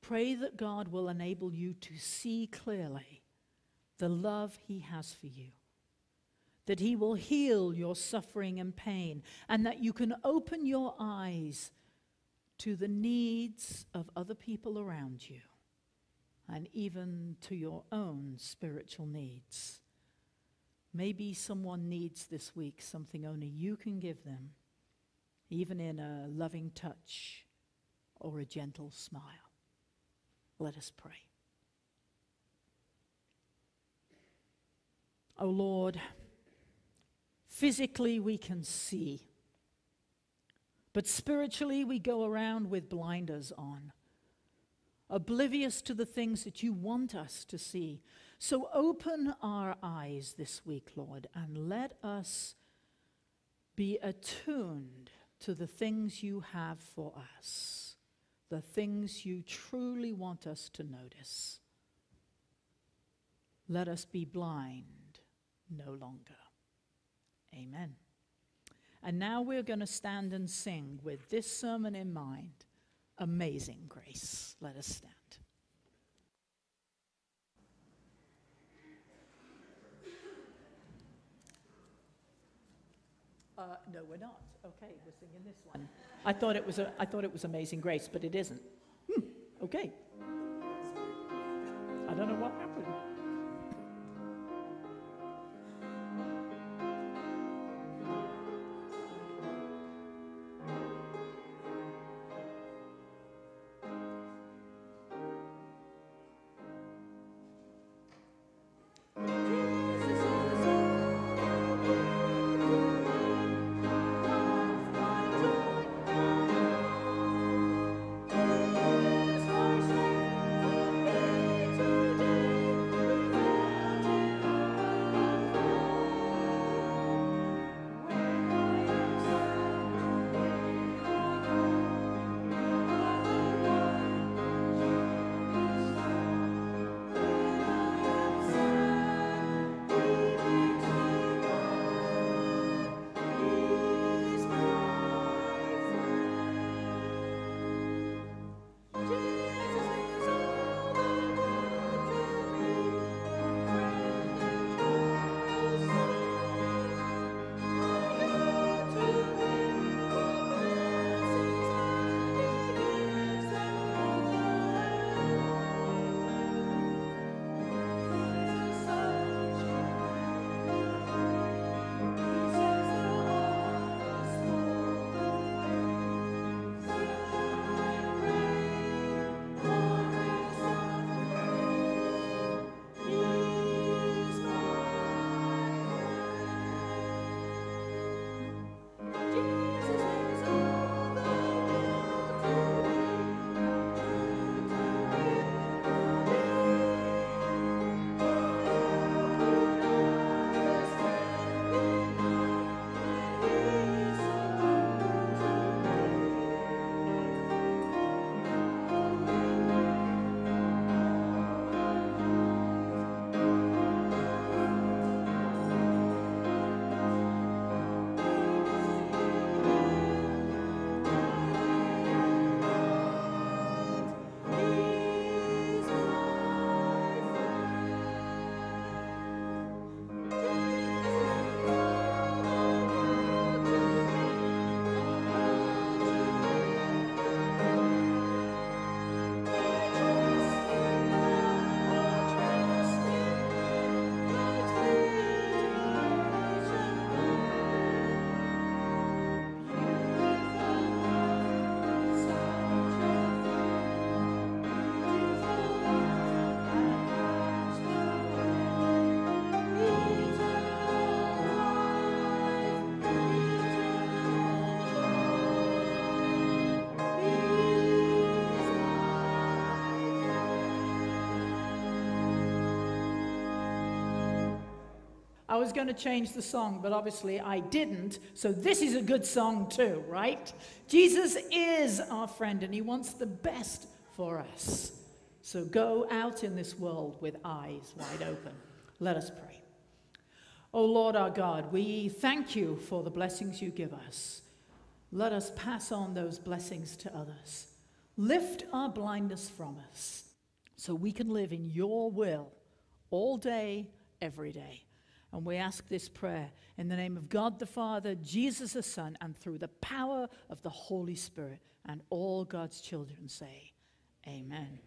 S5: pray that God will enable you to see clearly the love He has for you. That He will heal your suffering and pain, and that you can open your eyes to the needs of other people around you, and even to your own spiritual needs. Maybe someone needs this week something only you can give them, even in a loving touch or a gentle smile. Let us pray. Oh Lord, physically we can see, but spiritually we go around with blinders on, oblivious to the things that you want us to see. So open our eyes this week, Lord, and let us be attuned to the things you have for us, the things you truly want us to notice. Let us be blind no longer. Amen. And now we're going to stand and sing with this sermon in mind Amazing Grace. Let us stand. Uh, no, we're not. Okay, we're singing this one. I thought it was a, I thought it was Amazing Grace, but it isn't. Hmm, okay. I don't know what happened. Was going to change the song, but obviously I didn't. So this is a good song too, right? Jesus is our friend and he wants the best for us. So go out in this world with eyes wide open. Let us pray. O Lord our God, we thank you for the blessings you give us. Let us pass on those blessings to others. Lift our blindness from us so we can live in your will all day, every day. And we ask this prayer in the name of God the Father, Jesus the Son, and through the power of the Holy Spirit. And all God's children say, Amen.